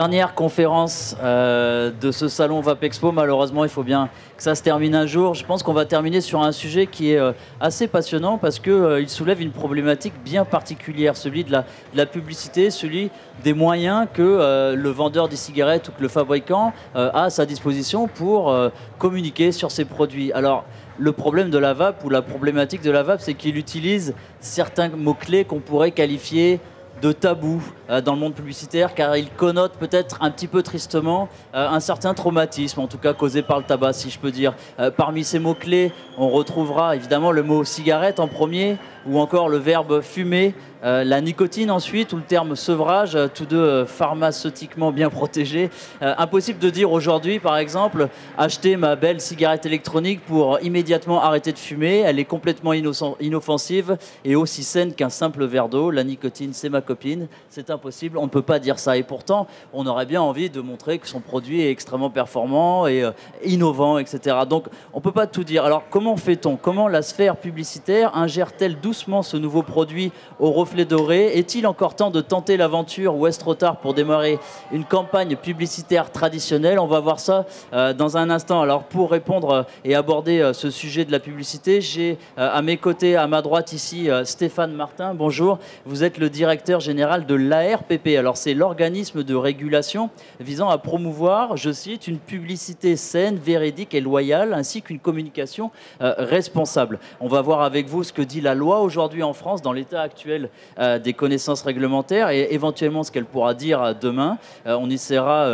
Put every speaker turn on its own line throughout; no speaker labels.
Dernière conférence euh, de ce salon Vapexpo, malheureusement il faut bien que ça se termine un jour. Je pense qu'on va terminer sur un sujet qui est euh, assez passionnant parce qu'il euh, soulève une problématique bien particulière, celui de la, de la publicité, celui des moyens que le vendeur des cigarettes ou que le fabricant a à sa disposition pour communiquer sur ses produits. Alors le problème de la vape ou la problématique de la vape, c'est qu'il utilise certains mots-clés qu'on pourrait qualifier de tabou euh, dans le monde publicitaire car il connote peut-être un petit peu tristement euh, un certain traumatisme, en tout cas causé par le tabac si je peux dire. Euh, parmi ces mots-clés, on retrouvera évidemment le mot cigarette en premier ou encore le verbe fumer, euh, la nicotine ensuite ou le terme sevrage, euh, tous deux euh, pharmaceutiquement bien protégés. Impossible de dire aujourd'hui par exemple acheter ma belle cigarette électronique pour immédiatement arrêter de fumer, elle est complètement inoffensive et aussi saine qu'un simple verre d'eau. La nicotine c'est ma copine, c'est impossible, on ne peut pas dire ça et pourtant on aurait bien envie de montrer que son produit est extrêmement performant et innovant, etc. Donc on ne peut pas tout dire. Alors comment fait-on? Comment la sphère publicitaire ingère-t-elle doucement ce nouveau produit au reflet doré Est-il encore temps de tenter l'aventure ou est-ce trop tard pour démarrer une campagne publicitaire traditionnelle? On va voir ça euh, dans un instant. Alors pour répondre euh, et aborder euh, ce sujet de la publicité, j'ai à mes côtés, à ma droite ici, Stéphane Martin. Bonjour. Vous êtes le directeur général de l'ARPP. Alors c'est l'organisme de régulation visant à promouvoir, je cite, une publicité saine, véridique et loyale, ainsi qu'une communication responsable. On va voir avec vous ce que dit la loi aujourd'hui en France dans l'état actuel euh, des connaissances réglementaires et éventuellement ce qu'elle pourra dire euh, demain. Euh, on essaiera,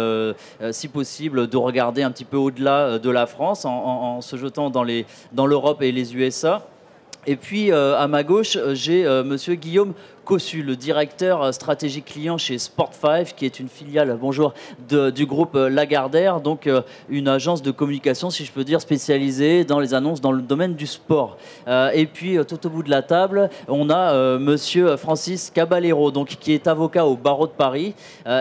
si possible, de regarder un petit peu au-delà de la France en, se jetant dans l'Europe et les USA. Et puis à ma gauche, j'ai euh, Guillaume Cossu, le directeur stratégie client chez Sport5, qui est une filiale, bonjour, du groupe Lagardère, donc euh, une agence de communication, si je peux dire, spécialisée dans les annonces dans le domaine du sport. Euh, et puis euh, tout au bout de la table, on a Monsieur Francis Caballero, donc qui est avocat au barreau de Paris.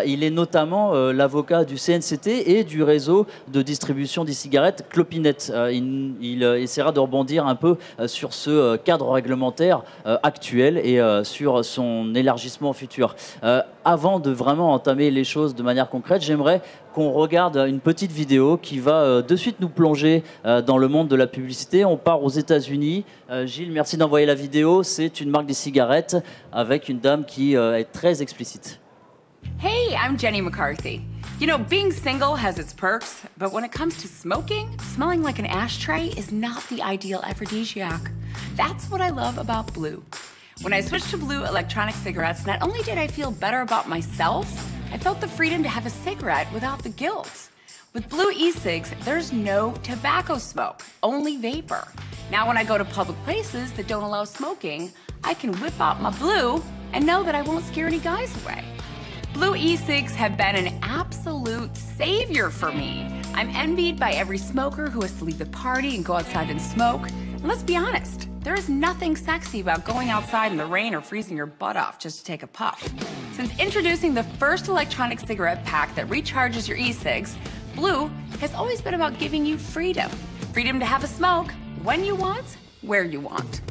Il est notamment l'avocat du CNCT et du réseau de distribution des cigarettes Clopinette. Il il, essaiera de rebondir un peu sur ce cadre réglementaire actuel et sur son élargissement futur. Euh, avant de vraiment entamer les choses de manière concrète, j'aimerais qu'on regarde une petite vidéo qui va euh, de suite nous plonger euh, dans le monde de la publicité. On part aux États-Unis. Gilles, merci d'envoyer la vidéo. C'est une marque des cigarettes avec une dame qui est très explicite.
Hey, I'm Jenny McCarthy. You know, being single has its perks, but when it comes to smoking, smelling like an ashtray is not the ideal aphrodisiac. That's what I love about Blue. When I switched to Blue electronic cigarettes, not only did I feel better about myself, I felt the freedom to have a cigarette without the guilt. With Blue e-cigs, there's no tobacco smoke, only vapor. Now when I go to public places that don't allow smoking, I can whip out my Blue and know that I won't scare any guys away. Blue e-cigs have been an absolute savior for me. I'm envied by every smoker who has to leave the party and go outside and smoke. Let's be honest, there is nothing sexy about going outside in the rain or freezing your butt off just to take a puff. Since introducing the first electronic cigarette pack that recharges your e-cigs, Blue has always been about giving you freedom. Freedom to have a smoke when you want, where you want.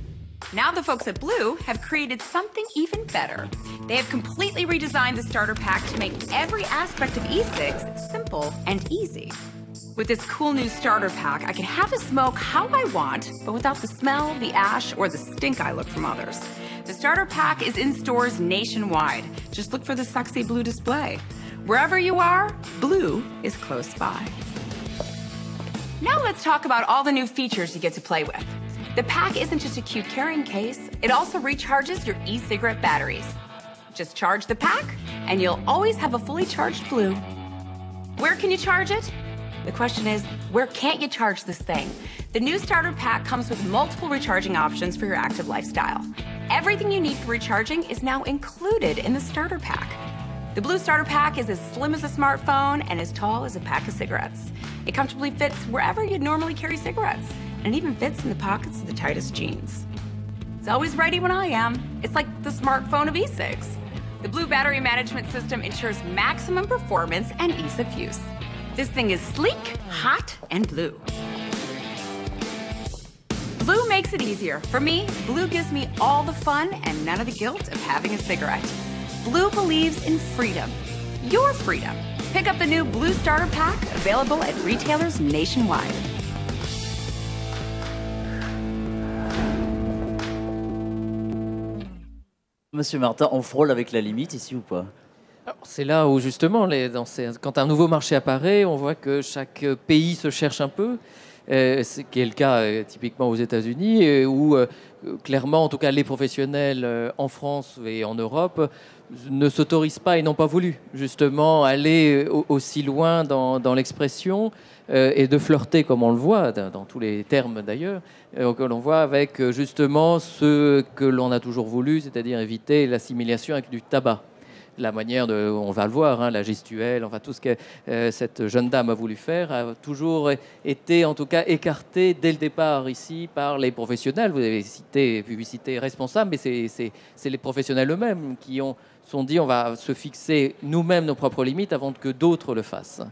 Now the folks at Blue have created something even better. They have completely redesigned the starter pack to make every aspect of e-cigs simple and easy. With this cool new starter pack, I can have a smoke how I want, but without the smell, the ash, or the stink I look from others. The starter pack is in stores nationwide. Just look for the sexy blue display. Wherever you are, Blue is close by. Now let's talk about all the new features you get to play with. The pack isn't just a cute carrying case, it also recharges your e cigarette batteries. Just charge the pack, and you'll always have a fully charged blue. Where can you charge it? The question is, where can't you charge this thing? The new starter pack comes with multiple recharging options for your active lifestyle. Everything you need for recharging is now included in the starter pack. The Blue Starter Pack is as slim as a smartphone and as tall as a pack of cigarettes. It comfortably fits wherever you'd normally carry cigarettes, and it even fits in the pockets of the tightest jeans. It's always ready when I am. It's like the smartphone of e-cigs. The Blue Battery Management System ensures maximum performance and ease of use. This thing is sleek, hot, and blue. Blue makes it easier. For me, Blue gives me all the fun and none of the guilt of having a cigarette. Blue believes in freedom. Your freedom. Pick up the new Blue Starter Pack, available at retailers nationwide.
Monsieur Martin, on frôle avec la limite ici ou pas
c'est là où justement, dans quand un nouveau marché apparaît, on voit que chaque pays se cherche un peu, euh, ce qui est le cas euh, typiquement aux États-Unis, où euh, clairement, en tout cas les professionnels en France et en Europe ne s'autorisent pas et n'ont pas voulu justement aller aussi loin dans, dans l'expression et de flirter, comme on le voit, dans tous les termes d'ailleurs, que l'on voit avec justement ce que l'on a toujours voulu, c'est-à-dire éviter l'assimilation avec du tabac la manière de, on va le voir, hein, la gestuelle, enfin tout ce que euh, cette jeune dame a voulu faire a toujours été en tout cas écarté dès le départ ici par les professionnels. Vous avez cité publicité responsable, mais c'est les professionnels eux-mêmes qui ont sont dit on va se fixer nous-mêmes nos propres limites avant que d'autres le fassent.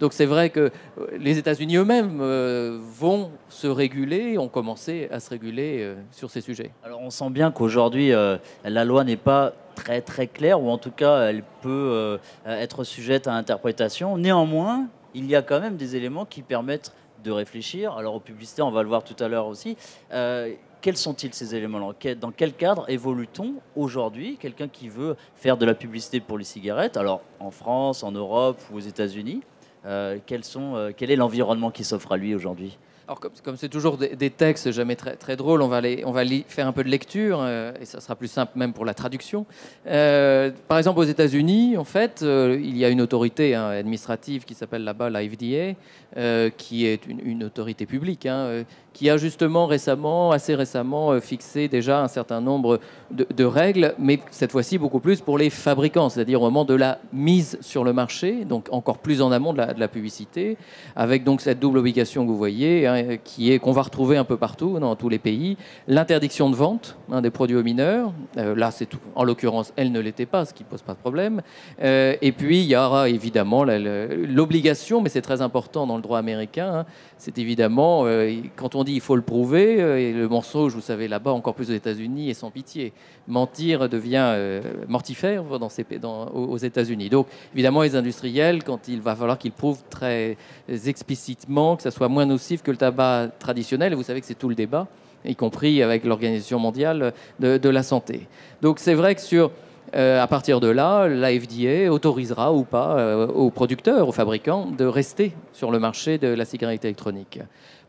Donc c'est vrai que euh, les États-Unis eux-mêmes euh, vont se réguler, ont commencé à se réguler sur ces sujets.
Alors on sent bien qu'aujourd'hui la loi n'est pas très très claire, ou en tout cas elle peut euh, être sujette à interprétation. Néanmoins, il y a quand même des éléments qui permettent de réfléchir. Alors aux publicités, on va le voir tout à l'heure aussi. Euh, quels sont-ils ces éléments Dans quel cadre évolue-t-on aujourd'hui? Quelqu'un qui veut faire de la publicité pour les cigarettes, alors en France, en Europe ou aux États-Unis, euh, quel est l'environnement qui s'offre à lui aujourd'hui?
Alors, comme c'est toujours des, textes jamais très, drôles, on va, on va faire un peu de lecture, euh, et ça sera plus simple même pour la traduction. Euh, par exemple, aux États-Unis, en fait, euh, il y a une autorité hein, administrative qui s'appelle là-bas la FDA, qui est une, autorité publique, hein, qui a justement récemment, assez récemment, fixé déjà un certain nombre de, règles, mais cette fois-ci beaucoup plus pour les fabricants, c'est-à-dire au moment de la mise sur le marché, donc encore plus en amont de la, de la publicité, avec donc cette double obligation que vous voyez. Hein, qui est qu'on va retrouver un peu partout dans tous les pays. L'interdiction de vente des produits aux mineurs. Euh, là, c'est tout. En l'occurrence, elle ne l'était pas, ce qui pose pas de problème. Euh, et puis, il y aura évidemment l'obligation, mais c'est très important dans le droit américain. Hein, c'est évidemment, euh, quand on dit il faut le prouver, et le mensonge, vous savez, là-bas, encore plus aux États-Unis, est sans pitié. Mentir devient mortifère dans ces, dans, aux États-Unis. Donc, évidemment, les industriels, quand il va falloir qu'ils prouvent très explicitement que ça soit moins nocif que le tabac traditionnel, vous savez que c'est tout le débat, y compris avec l'Organisation mondiale de, la santé. Donc c'est vrai que sur, euh, à partir de là, la FDA autorisera ou pas euh, aux producteurs, aux fabricants, de rester sur le marché de la cigarette électronique.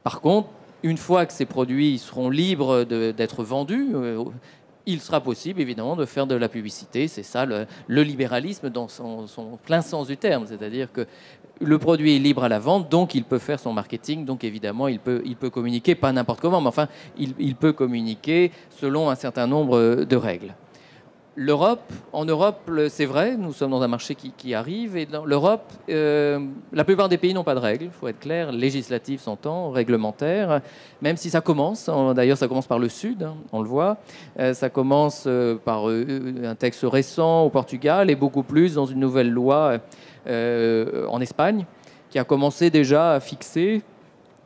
Par contre, une fois que ces produits seront libres d'être vendus, euh, il sera possible évidemment de faire de la publicité. C'est ça le, libéralisme dans son, plein sens du terme. C'est-à-dire que le produit est libre à la vente, donc il peut faire son marketing, donc évidemment il peut, il peut communiquer, pas n'importe comment, mais enfin il, peut communiquer selon un certain nombre de règles. L'Europe, en Europe, c'est vrai, nous sommes dans un marché qui, arrive, et dans l'Europe, euh, la plupart des pays n'ont pas de règles, il faut être clair, législatives s'entend, réglementaires, même si ça commence, d'ailleurs ça commence par le Sud, hein, on le voit, euh, ça commence euh, par un texte récent au Portugal, et beaucoup plus dans une nouvelle loi en Espagne, qui a commencé déjà à fixer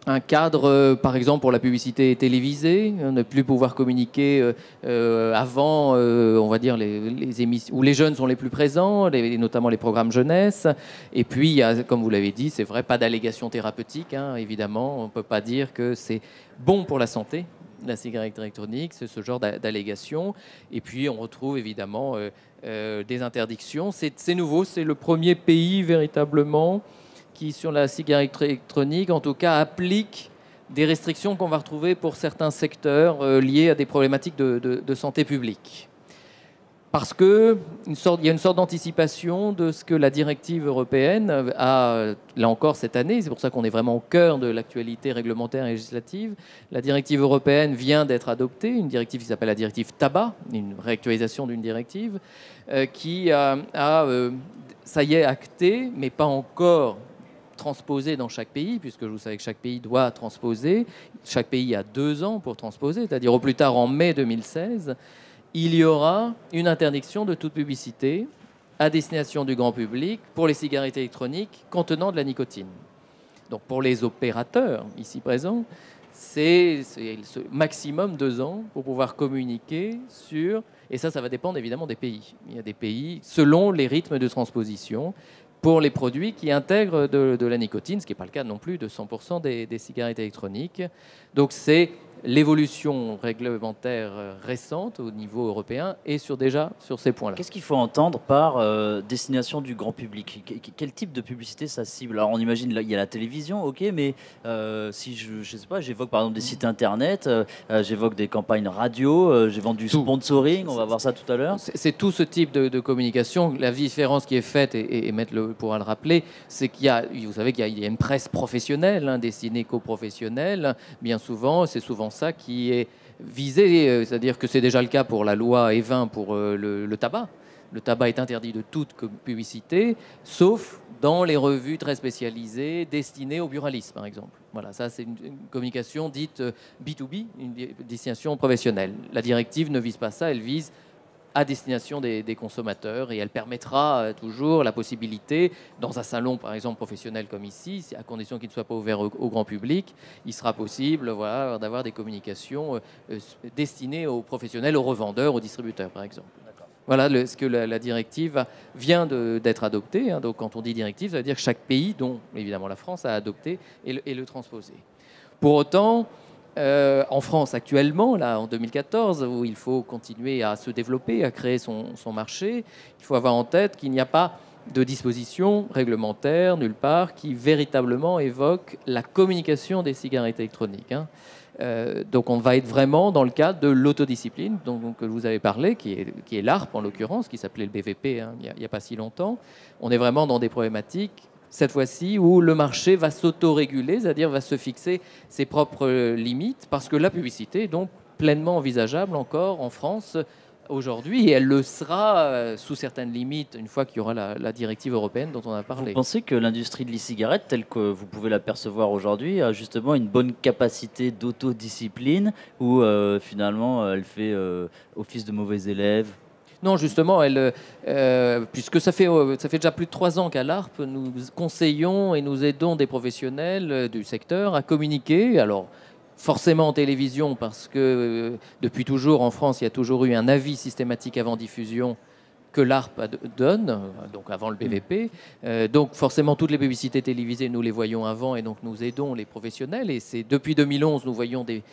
un cadre, euh, par exemple, pour la publicité télévisée, ne plus pouvoir communiquer euh, euh, avant, on va dire, les, émissions où les jeunes sont les plus présents, notamment les programmes jeunesse. Et puis, comme vous l'avez dit, c'est vrai, pas d'allégation thérapeutique, hein, évidemment. On ne peut pas dire que c'est bon pour la santé, la cigarette électronique, c'est ce genre d'allégation. Et puis, on retrouve évidemment des interdictions. C'est nouveau, c'est le premier pays véritablement qui, sur la cigarette électronique, en tout cas, applique des restrictions qu'on va retrouver pour certains secteurs euh, liés à des problématiques de, santé publique. Parce qu'il y a une sorte d'anticipation de ce que la directive européenne a, là encore cette année, c'est pour ça qu'on est vraiment au cœur de l'actualité réglementaire et législative. La directive européenne vient d'être adoptée, une directive qui s'appelle la directive tabac, une réactualisation d'une directive, euh, qui a, euh, ça y est, acté, mais pas encore transposer dans chaque pays, puisque vous savez que chaque pays doit transposer. Chaque pays a deux ans pour transposer, c'est-à-dire au plus tard en mai 2016, il y aura une interdiction de toute publicité à destination du grand public pour les cigarettes électroniques contenant de la nicotine. Donc pour les opérateurs ici présents, c'est maximum deux ans pour pouvoir communiquer sur... Et ça, ça va dépendre évidemment des pays. Il y a des pays, selon les rythmes de transposition, pour les produits qui intègrent de, la nicotine, ce qui n'est pas le cas non plus de 100% des, des cigarettes électroniques. Donc c'est l'évolution réglementaire euh, récente au niveau européen est sur déjà sur ces points-là.
Qu'est-ce qu'il faut entendre par euh, destination du grand public? Quel type de publicité ça cible? Alors on imagine là, il y a la télévision, ok, mais euh, si je, je sais pas, j'évoque par exemple des sites internet, j'évoque des campagnes radio, j'ai vendu du sponsoring, on va voir ça tout à l'heure.
C'est tout ce type de, communication. La différence qui est faite, et, et, Maître le pourra le rappeler, c'est qu'il y a, vous savez qu'il y, a une presse professionnelle hein, destinée qu'aux professionnels. Bien souvent, c'est souvent ça qui est visé, euh, c'est-à-dire que c'est déjà le cas pour la loi E20 pour euh, le, tabac. Le tabac est interdit de toute publicité, sauf dans les revues très spécialisées destinées au buralisme, par exemple. Voilà, ça c'est une, communication dite B2B, euh, une destination professionnelle. La directive ne vise pas ça, elle vise à destination des, consommateurs et elle permettra euh, toujours la possibilité, dans un salon par exemple professionnel comme ici, à condition qu'il ne soit pas ouvert au, grand public, il sera possible voilà, d'avoir des communications euh, euh, destinées aux professionnels, aux revendeurs, aux distributeurs par exemple. Voilà ce que la, directive vient d'être adoptée. Hein. Donc quand on dit directive, ça veut dire que chaque pays, dont évidemment la France, a adopté et le, et le transposé. Pour autant, euh, en France actuellement, là, en 2014, où il faut continuer à se développer, à créer son, marché, il faut avoir en tête qu'il n'y a pas de disposition réglementaire nulle part qui véritablement évoque la communication des cigarettes électroniques. Hein. Euh, donc on va être vraiment dans le cadre de l'autodiscipline dont, vous avais parlé, qui est, qui est l'ARP en l'occurrence, qui s'appelait le BVP hein, il n'y a, pas si longtemps. On est vraiment dans des problématiques cette fois-ci, où le marché va s'autoréguler, c'est-à-dire va se fixer ses propres limites, parce que la publicité est donc pleinement envisageable encore en France aujourd'hui, et elle le sera euh, sous certaines limites une fois qu'il y aura la, directive européenne dont on a parlé.
Vous pensez que l'industrie de l'e-cigarette, telle que vous pouvez l'apercevoir aujourd'hui, a justement une bonne capacité d'autodiscipline, ou euh, finalement elle fait euh, office de mauvais élève
non, justement, elle, euh, puisque ça fait, euh, ça fait déjà plus de trois ans qu'à l'ARP, nous conseillons et nous aidons des professionnels euh, du secteur à communiquer. Alors, forcément en télévision, parce que depuis toujours en France, il y a toujours eu un avis systématique avant diffusion que l'ARP donne, donc avant le BVP. donc forcément, toutes les publicités télévisées, nous les voyons avant et donc nous aidons les professionnels. Et c'est depuis 2011, nous voyons des,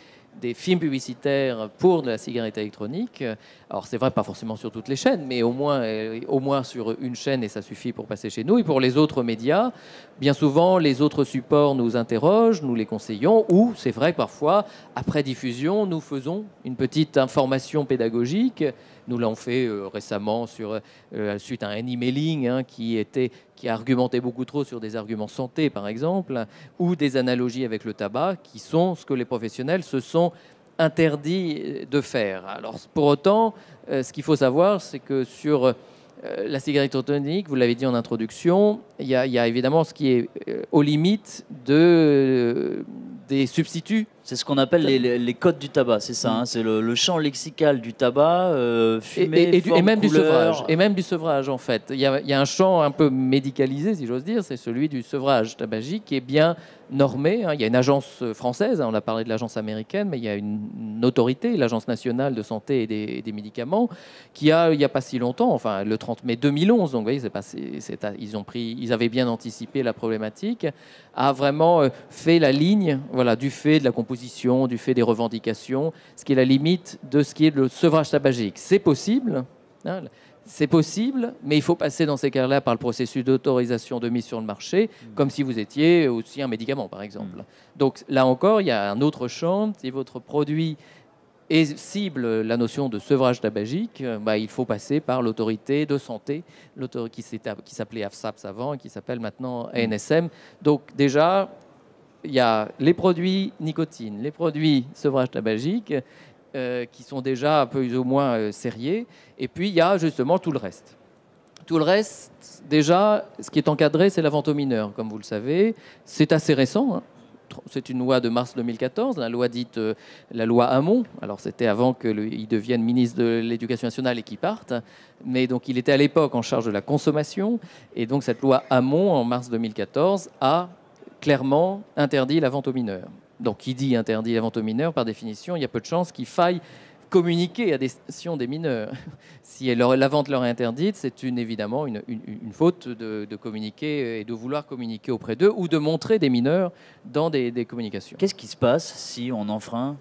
des films publicitaires pour de la cigarette électronique. Alors c'est vrai, pas forcément sur toutes les chaînes, mais au moins, euh, au moins sur une chaîne et ça suffit pour passer chez nous. Et pour les autres médias, bien souvent, les autres supports nous interrogent, nous les conseillons, ou c'est vrai parfois, après diffusion, nous faisons une petite information pédagogique nous l'avons fait euh, récemment sur, euh, suite à un emailing hein, qui, était, qui argumentait beaucoup trop sur des arguments santé, par exemple, ou des analogies avec le tabac, qui sont ce que les professionnels se sont interdits de faire. Alors, pour autant, euh, ce qu'il faut savoir, c'est que sur la cigarette électronique, vous l'avez dit en introduction, il y, a évidemment ce qui est aux limites de, des substituts
c'est ce qu'on appelle les, codes du tabac, c'est ça. Hein, c'est le, champ lexical du tabac, euh, fumée,
et, même
du
sevrage. Et même du sevrage, en fait. Il y, a, il y a un champ un peu médicalisé, si j'ose dire, c'est celui du sevrage tabagique, qui est bien normé. Hein. Il y a une agence française, hein, on a parlé de l'agence américaine, mais il y a une, autorité, l'Agence nationale de santé et des, médicaments, qui a, il n'y a pas si longtemps, enfin le 30 mai 2011, donc vous voyez, ils, ont pris, ils avaient bien anticipé la problématique, a vraiment euh, fait la ligne voilà, du fait de la composition du fait des revendications, ce qui est la limite de ce qui est le sevrage tabagique. C'est possible, hein, c'est possible, mais il faut passer dans ces cas-là par le processus d'autorisation de mise sur le marché, mmh. comme si vous étiez aussi un médicament, par exemple. Mmh. Donc là encore, il y a un autre champ. Si votre produit cible la notion de sevrage tabagique, bah, il faut passer par l'autorité de santé, qui s'appelait AFSAPS avant et qui s'appelle maintenant. ANSM. Donc déjà, il y a les produits nicotine, les produits sevrage tabagique, euh, qui sont déjà peu ou moins euh, et puis il y a justement tout le reste. Tout le reste, déjà, ce qui est encadré, c'est la vente aux mineurs, comme vous le savez. C'est assez récent. Hein. C'est une loi de mars 2014, la loi dite euh, la loi Hamon. Alors c'était avant qu'il devienne ministre de l'Éducation nationale et qu'il parte, mais donc il était à l'époque en charge de la consommation, et donc cette loi Hamon en mars 2014 a clairement interdit la vente aux mineurs. Donc, qui dit interdit la vente aux mineurs, par définition, il y a peu de chances qu'il faille communiquer à destination des mineurs. si la vente leur est interdite, c'est une, évidemment une, faute de, communiquer et de vouloir communiquer auprès d'eux ou de montrer des mineurs dans des, communications.
Qu'est-ce qui se passe si on enfreint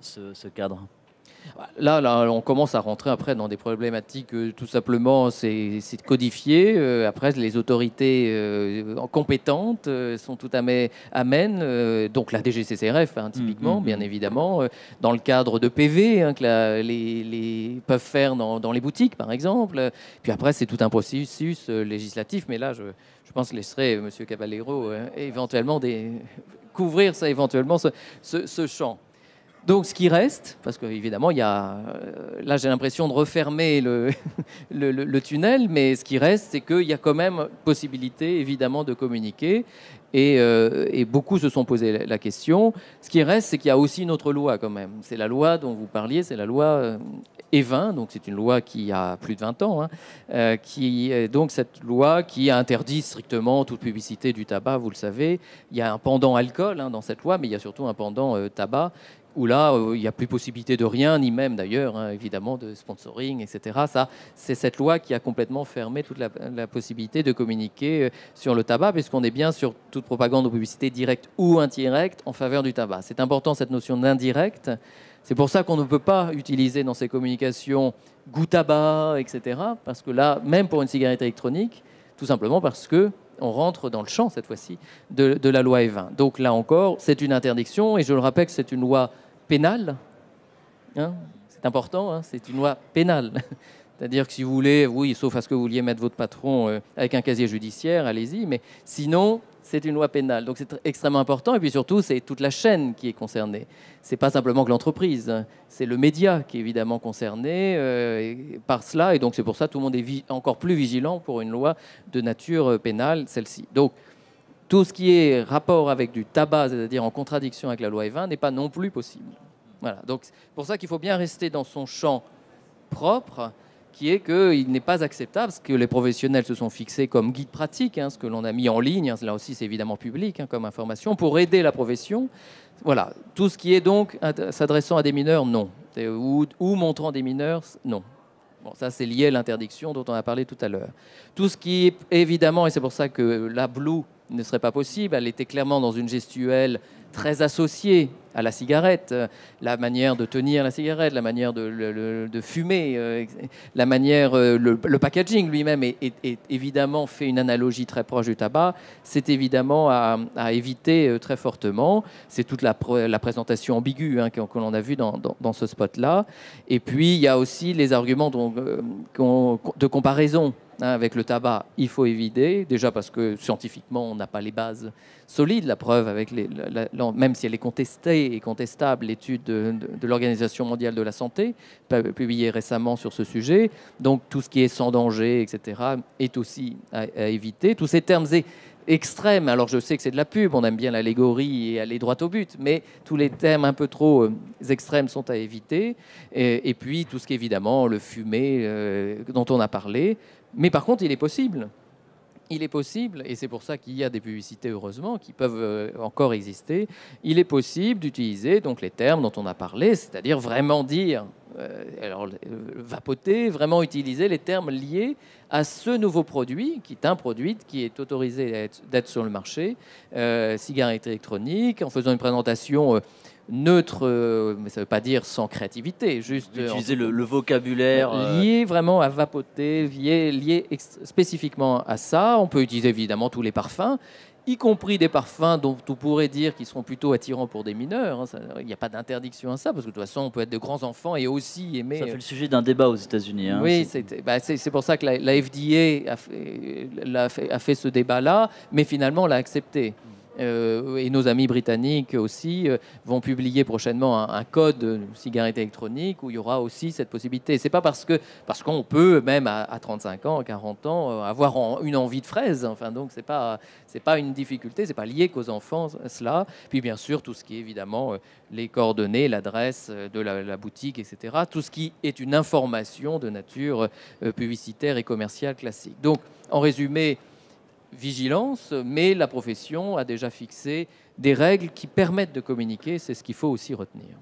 ce cadre?
Là, là, on commence à rentrer après dans des problématiques, euh, tout simplement, c'est codifié. Euh, après, les autorités euh, compétentes sont tout amènes. donc la DGCCRF, hein, typiquement, mm, mm, bien mm. évidemment, dans le cadre de PV, hein, que les, peuvent faire dans, les boutiques, par exemple. Puis après, c'est tout un processus législatif. Mais là, je, pense que laisserai M. Caballero éventuellement des, couvrir ça, éventuellement ce champ. Donc ce qui reste, parce qu'évidemment, il y a, euh, là j'ai l'impression de refermer le, tunnel, mais ce qui reste, c'est qu'il y a quand même possibilité évidemment de communiquer. Et, euh, beaucoup se sont posé la question. Ce qui reste, c'est qu'il y a aussi une autre loi quand même. C'est la loi dont vous parliez, c'est la loi euh, E20, donc c'est une loi qui a plus de 20 ans, hein, qui donc cette loi qui interdit strictement toute publicité du tabac, vous le savez. Il y a un pendant alcool hein, dans cette loi, mais il y a surtout un pendant tabac où là, euh, il n'y a plus possibilité de rien, ni même d'ailleurs, hein, évidemment, de sponsoring, etc. Ça, c'est cette loi qui a complètement fermé toute la, possibilité de communiquer euh, sur le tabac, puisqu'on est bien sur toute propagande ou publicité directe ou indirecte en faveur du tabac. C'est important cette notion d'indirect. C'est pour ça qu'on ne peut pas utiliser dans ces communications goût tabac, etc. Parce que là, même pour une cigarette électronique, tout simplement parce que on rentre dans le champ cette fois-ci de, de, la loi E20. Donc là encore, c'est une interdiction et je le rappelle que c'est une loi pénale. Hein, c'est important, hein, c'est une loi pénale. C'est-à-dire que si vous voulez, oui, sauf à ce que vous vouliez mettre votre patron euh, avec un casier judiciaire, allez-y, mais sinon, c'est une loi pénale. Donc c'est extrêmement important. Et puis surtout, c'est toute la chaîne qui est concernée. C'est pas simplement que l'entreprise, hein. c'est le média qui est évidemment concerné euh, par cela. Et donc c'est pour ça que tout le monde est encore plus vigilant pour une loi de nature euh, pénale, celle-ci. Donc tout ce qui est rapport avec du tabac, c'est-à-dire en contradiction avec la loi E20, n'est pas non plus possible. Voilà. Donc, c'est pour ça qu'il faut bien rester dans son champ propre, qui est qu'il n'est pas acceptable, ce que les professionnels se sont fixés comme guide pratique, hein, ce que l'on a mis en ligne, hein, là aussi c'est évidemment public hein, comme information, pour aider la profession. Voilà. Tout ce qui est donc s'adressant à des mineurs, non. Ou, montrant des mineurs, non. Bon, ça, c'est lié à l'interdiction dont on a parlé tout à l'heure. Tout ce qui est évidemment, et c'est pour ça que la Blue ne serait pas possible. Elle était clairement dans une gestuelle très associée à la cigarette, la manière de tenir la cigarette, la manière de, fumer, euh, la manière, euh, le, packaging lui-même est, évidemment fait une analogie très proche du tabac. C'est évidemment à, éviter euh, très fortement. C'est toute la, présentation ambiguë hein, que, l'on a vu dans, ce spot-là. Et puis il y a aussi les arguments de comparaison Hein, avec le tabac, il faut éviter, déjà parce que scientifiquement, on n'a pas les bases solides. La preuve, avec même si elle est contestée et contestable, l'étude de, l'Organisation mondiale de la santé, publiée récemment sur ce sujet. Donc tout ce qui est sans danger, etc., est aussi à, éviter. Tous ces termes extrêmes, alors je sais que c'est de la pub, on aime bien l'allégorie et aller droit au but, mais tous les termes un peu trop euh, extrêmes sont à éviter. Et, puis tout ce qui est évidemment le fumé euh, dont on a parlé. Mais par contre, il est possible. Il est possible, et c'est pour ça qu'il y a des publicités, heureusement, qui peuvent euh, encore exister. Il est possible d'utiliser donc les termes dont on a parlé, c'est-à-dire vraiment dire, euh, alors euh, vapoter, vraiment utiliser les termes liés à ce nouveau produit, qui est un produit qui est autorisé d'être sur le marché, cigarette électronique, en faisant une présentation neutre, euh, mais ça ne veut pas dire sans créativité, juste
euh, utiliser le, vocabulaire
euh, lié vraiment à vapoter, lié, lié spécifiquement à ça. On peut utiliser évidemment tous les parfums, y compris des parfums dont on pourrait dire qu'ils seront plutôt attirants pour des mineurs. Hein. Il n'y a pas d'interdiction à ça, parce que de toute façon, on peut être de grands enfants et aussi aimer.
Ça fait le sujet d'un débat aux États-Unis. Hein,
oui, bah, c'est pour ça que la, FDA a fait, a fait ce débat-là, mais finalement l'a accepté. Euh, et nos amis britanniques aussi euh, vont publier prochainement un, code de cigarette électronique où il y aura aussi cette possibilité. C'est pas parce que parce qu'on peut même à, 35 ans, à 40 ans euh, avoir une envie de fraise. Enfin donc c'est pas c'est pas une difficulté, c'est pas lié qu'aux enfants cela. Puis bien sûr tout ce qui est évidemment les coordonnées, l'adresse de la, la, boutique, etc. Tout ce qui est une information de nature publicitaire et commerciale classique. Donc en résumé vigilance, mais la profession a déjà fixé des règles qui permettent de communiquer, c'est ce qu'il faut aussi retenir.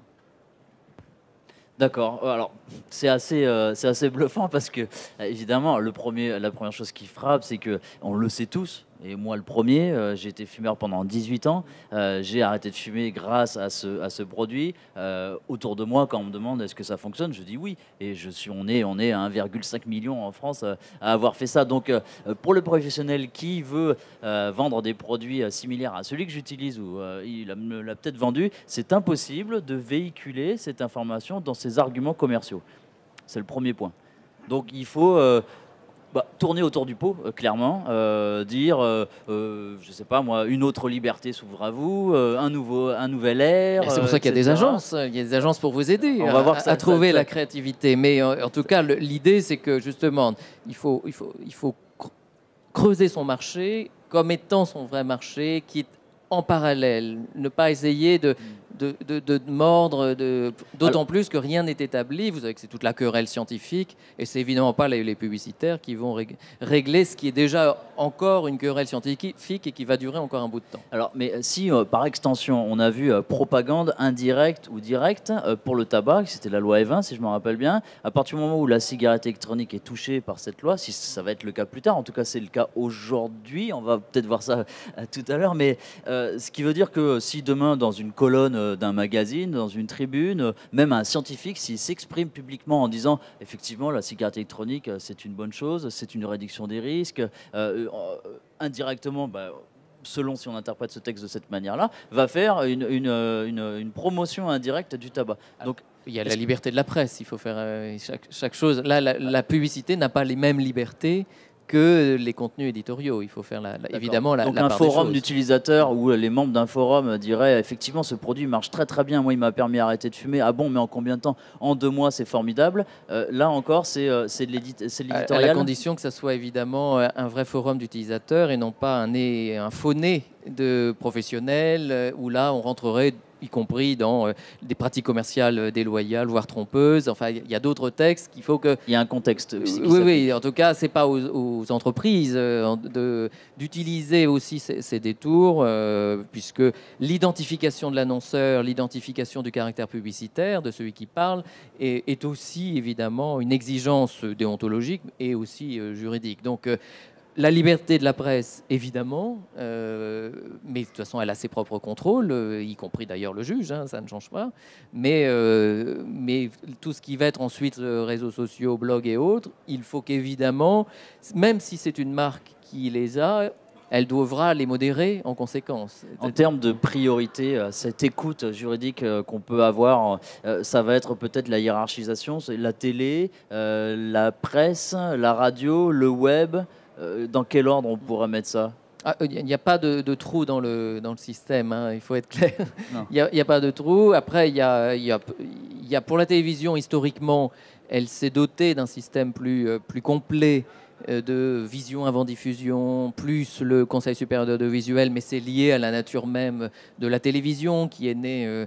D'accord. Euh, alors, c'est assez, euh, assez bluffant parce que, évidemment, le premier, la première chose qui frappe, c'est que on le sait tous, et moi, le premier, euh, j'ai été fumeur pendant 18 ans. Euh, j'ai arrêté de fumer grâce à ce, produit. Euh, autour de moi, quand on me demande est-ce que ça fonctionne, je dis oui. Et je suis, on, est, on est à 1,5 million en France à avoir fait ça. Donc, pour le professionnel qui veut vendre des produits similaires à celui que j'utilise ou il l'a peut-être vendu, c'est impossible de véhiculer cette information dans ses arguments commerciaux. C'est le premier point. Donc, il faut bah, tourner autour du pot, euh, clairement, euh, dire, euh, je sais pas moi, une autre liberté s'ouvre à vous, un, nouveau, un nouvel air.
C'est pour ça qu'il y a des agences, il y a des agences pour vous aider On à, va voir à, trouver la créativité. Mais en, tout cas, l'idée, c'est que justement, il faut, il, faut, il faut creuser son marché comme étant son vrai marché, qui est en parallèle, ne pas essayer de, de, de, mordre, d'autant plus que rien n'est établi. Vous savez que c'est toute la querelle scientifique, et c'est évidemment pas les, publicitaires qui vont régler ce qui est déjà encore une querelle scientifique et qui va durer encore un bout de temps.
Alors, mais euh, si euh, par extension, on a vu euh, propagande indirecte ou directe pour le tabac, c'était la loi E20, si je me rappelle bien, à partir du moment où la cigarette électronique est touchée par cette loi, si ça va être le cas plus tard, en tout cas c'est le cas aujourd'hui, on va peut-être voir ça tout à l'heure, mais ce qui veut dire que si demain dans une colonne d'un magazine, dans une tribune, euh, même un scientifique, s'il s'exprime publiquement en disant effectivement la cigarette électronique euh, c'est une bonne chose, c'est une réduction des risques, indirectement, bah, selon si on interprète ce texte de cette manière-là, va faire une, une, promotion indirecte du tabac.
Donc, il y a la liberté de la presse, il faut faire chaque, chaque, chose. Là, la publicité n'a pas les mêmes libertés que les contenus éditoriaux. Il faut faire la, évidemment la,
Donc un forum d'utilisateurs où les membres d'un forum diraient effectivement ce produit marche très très bien. Moi, il m'a permis d'arrêter de fumer. Ah bon, mais en combien de temps? En deux mois, c'est formidable. Euh, là encore, c'est euh, c'est l'éditorial.
À, la condition que ça soit évidemment euh, un vrai forum d'utilisateurs et non pas un, un faux nez de professionnels où là on rentrerait y compris dans euh, des pratiques commerciales déloyales, voire trompeuses. Enfin, il y a d'autres textes qu'il faut que...
Il y a un contexte.
oui, oui, en tout cas, ce n'est pas aux, entreprises euh, d'utiliser aussi ces, détours, euh, puisque l'identification de l'annonceur, l'identification du caractère publicitaire de celui qui parle, est, est, aussi évidemment une exigence déontologique et aussi juridique. Donc, la liberté de la presse, évidemment, euh, mais de toute façon, elle a ses propres contrôles, euh, y compris d'ailleurs le juge, hein, ça ne change pas. Mais, euh, mais tout ce qui va être ensuite réseaux sociaux, blogs et autres, il faut qu'évidemment, même si c'est une marque qui les a, elle devra les modérer en conséquence.
En termes de priorité, cette écoute juridique qu'on peut avoir, ça va être peut-être la hiérarchisation, la télé, la presse, la radio, le web. Euh, dans quel ordre on pourrait mettre ça?
Ah, il n'y a pas de, trou dans le, dans le système, hein, il faut être clair. Il n'y a, pas de trou. Après, il y a, y a, y a pour la télévision, historiquement, elle s'est dotée d'un système plus, euh, plus complet euh, de vision avant diffusion, plus le Conseil supérieur d'audiovisuel, mais c'est lié à la nature même de la télévision, qui est née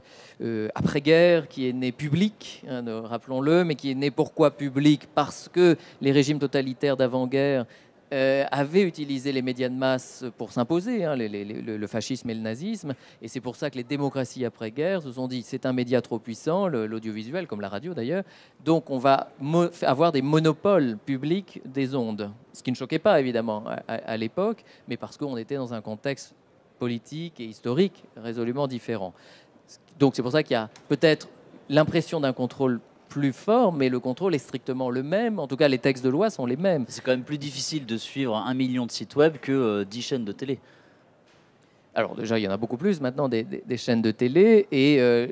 après-guerre, qui est née publique, hein, rappelons-le, mais qui est née pourquoi publique? Parce que les régimes totalitaires d'avant-guerre euh, avait utilisé les médias de masse pour s'imposer, hein, le, fascisme et le nazisme. Et c'est pour ça que les démocraties après-guerre se sont dit c'est un média trop puissant, l'audiovisuel, comme la radio d'ailleurs, donc on va avoir des monopoles publics des ondes. Ce qui ne choquait pas évidemment à, l'époque, mais parce qu'on était dans un contexte politique et historique résolument différent. Donc c'est pour ça qu'il y a peut-être l'impression d'un contrôle plus fort, mais le contrôle est strictement le même. En tout cas, les textes de loi sont les mêmes.
C'est quand même plus difficile de suivre un million de sites web que 10 euh, chaînes de télé.
Alors déjà, il y en a beaucoup plus maintenant des, chaînes de télé et euh,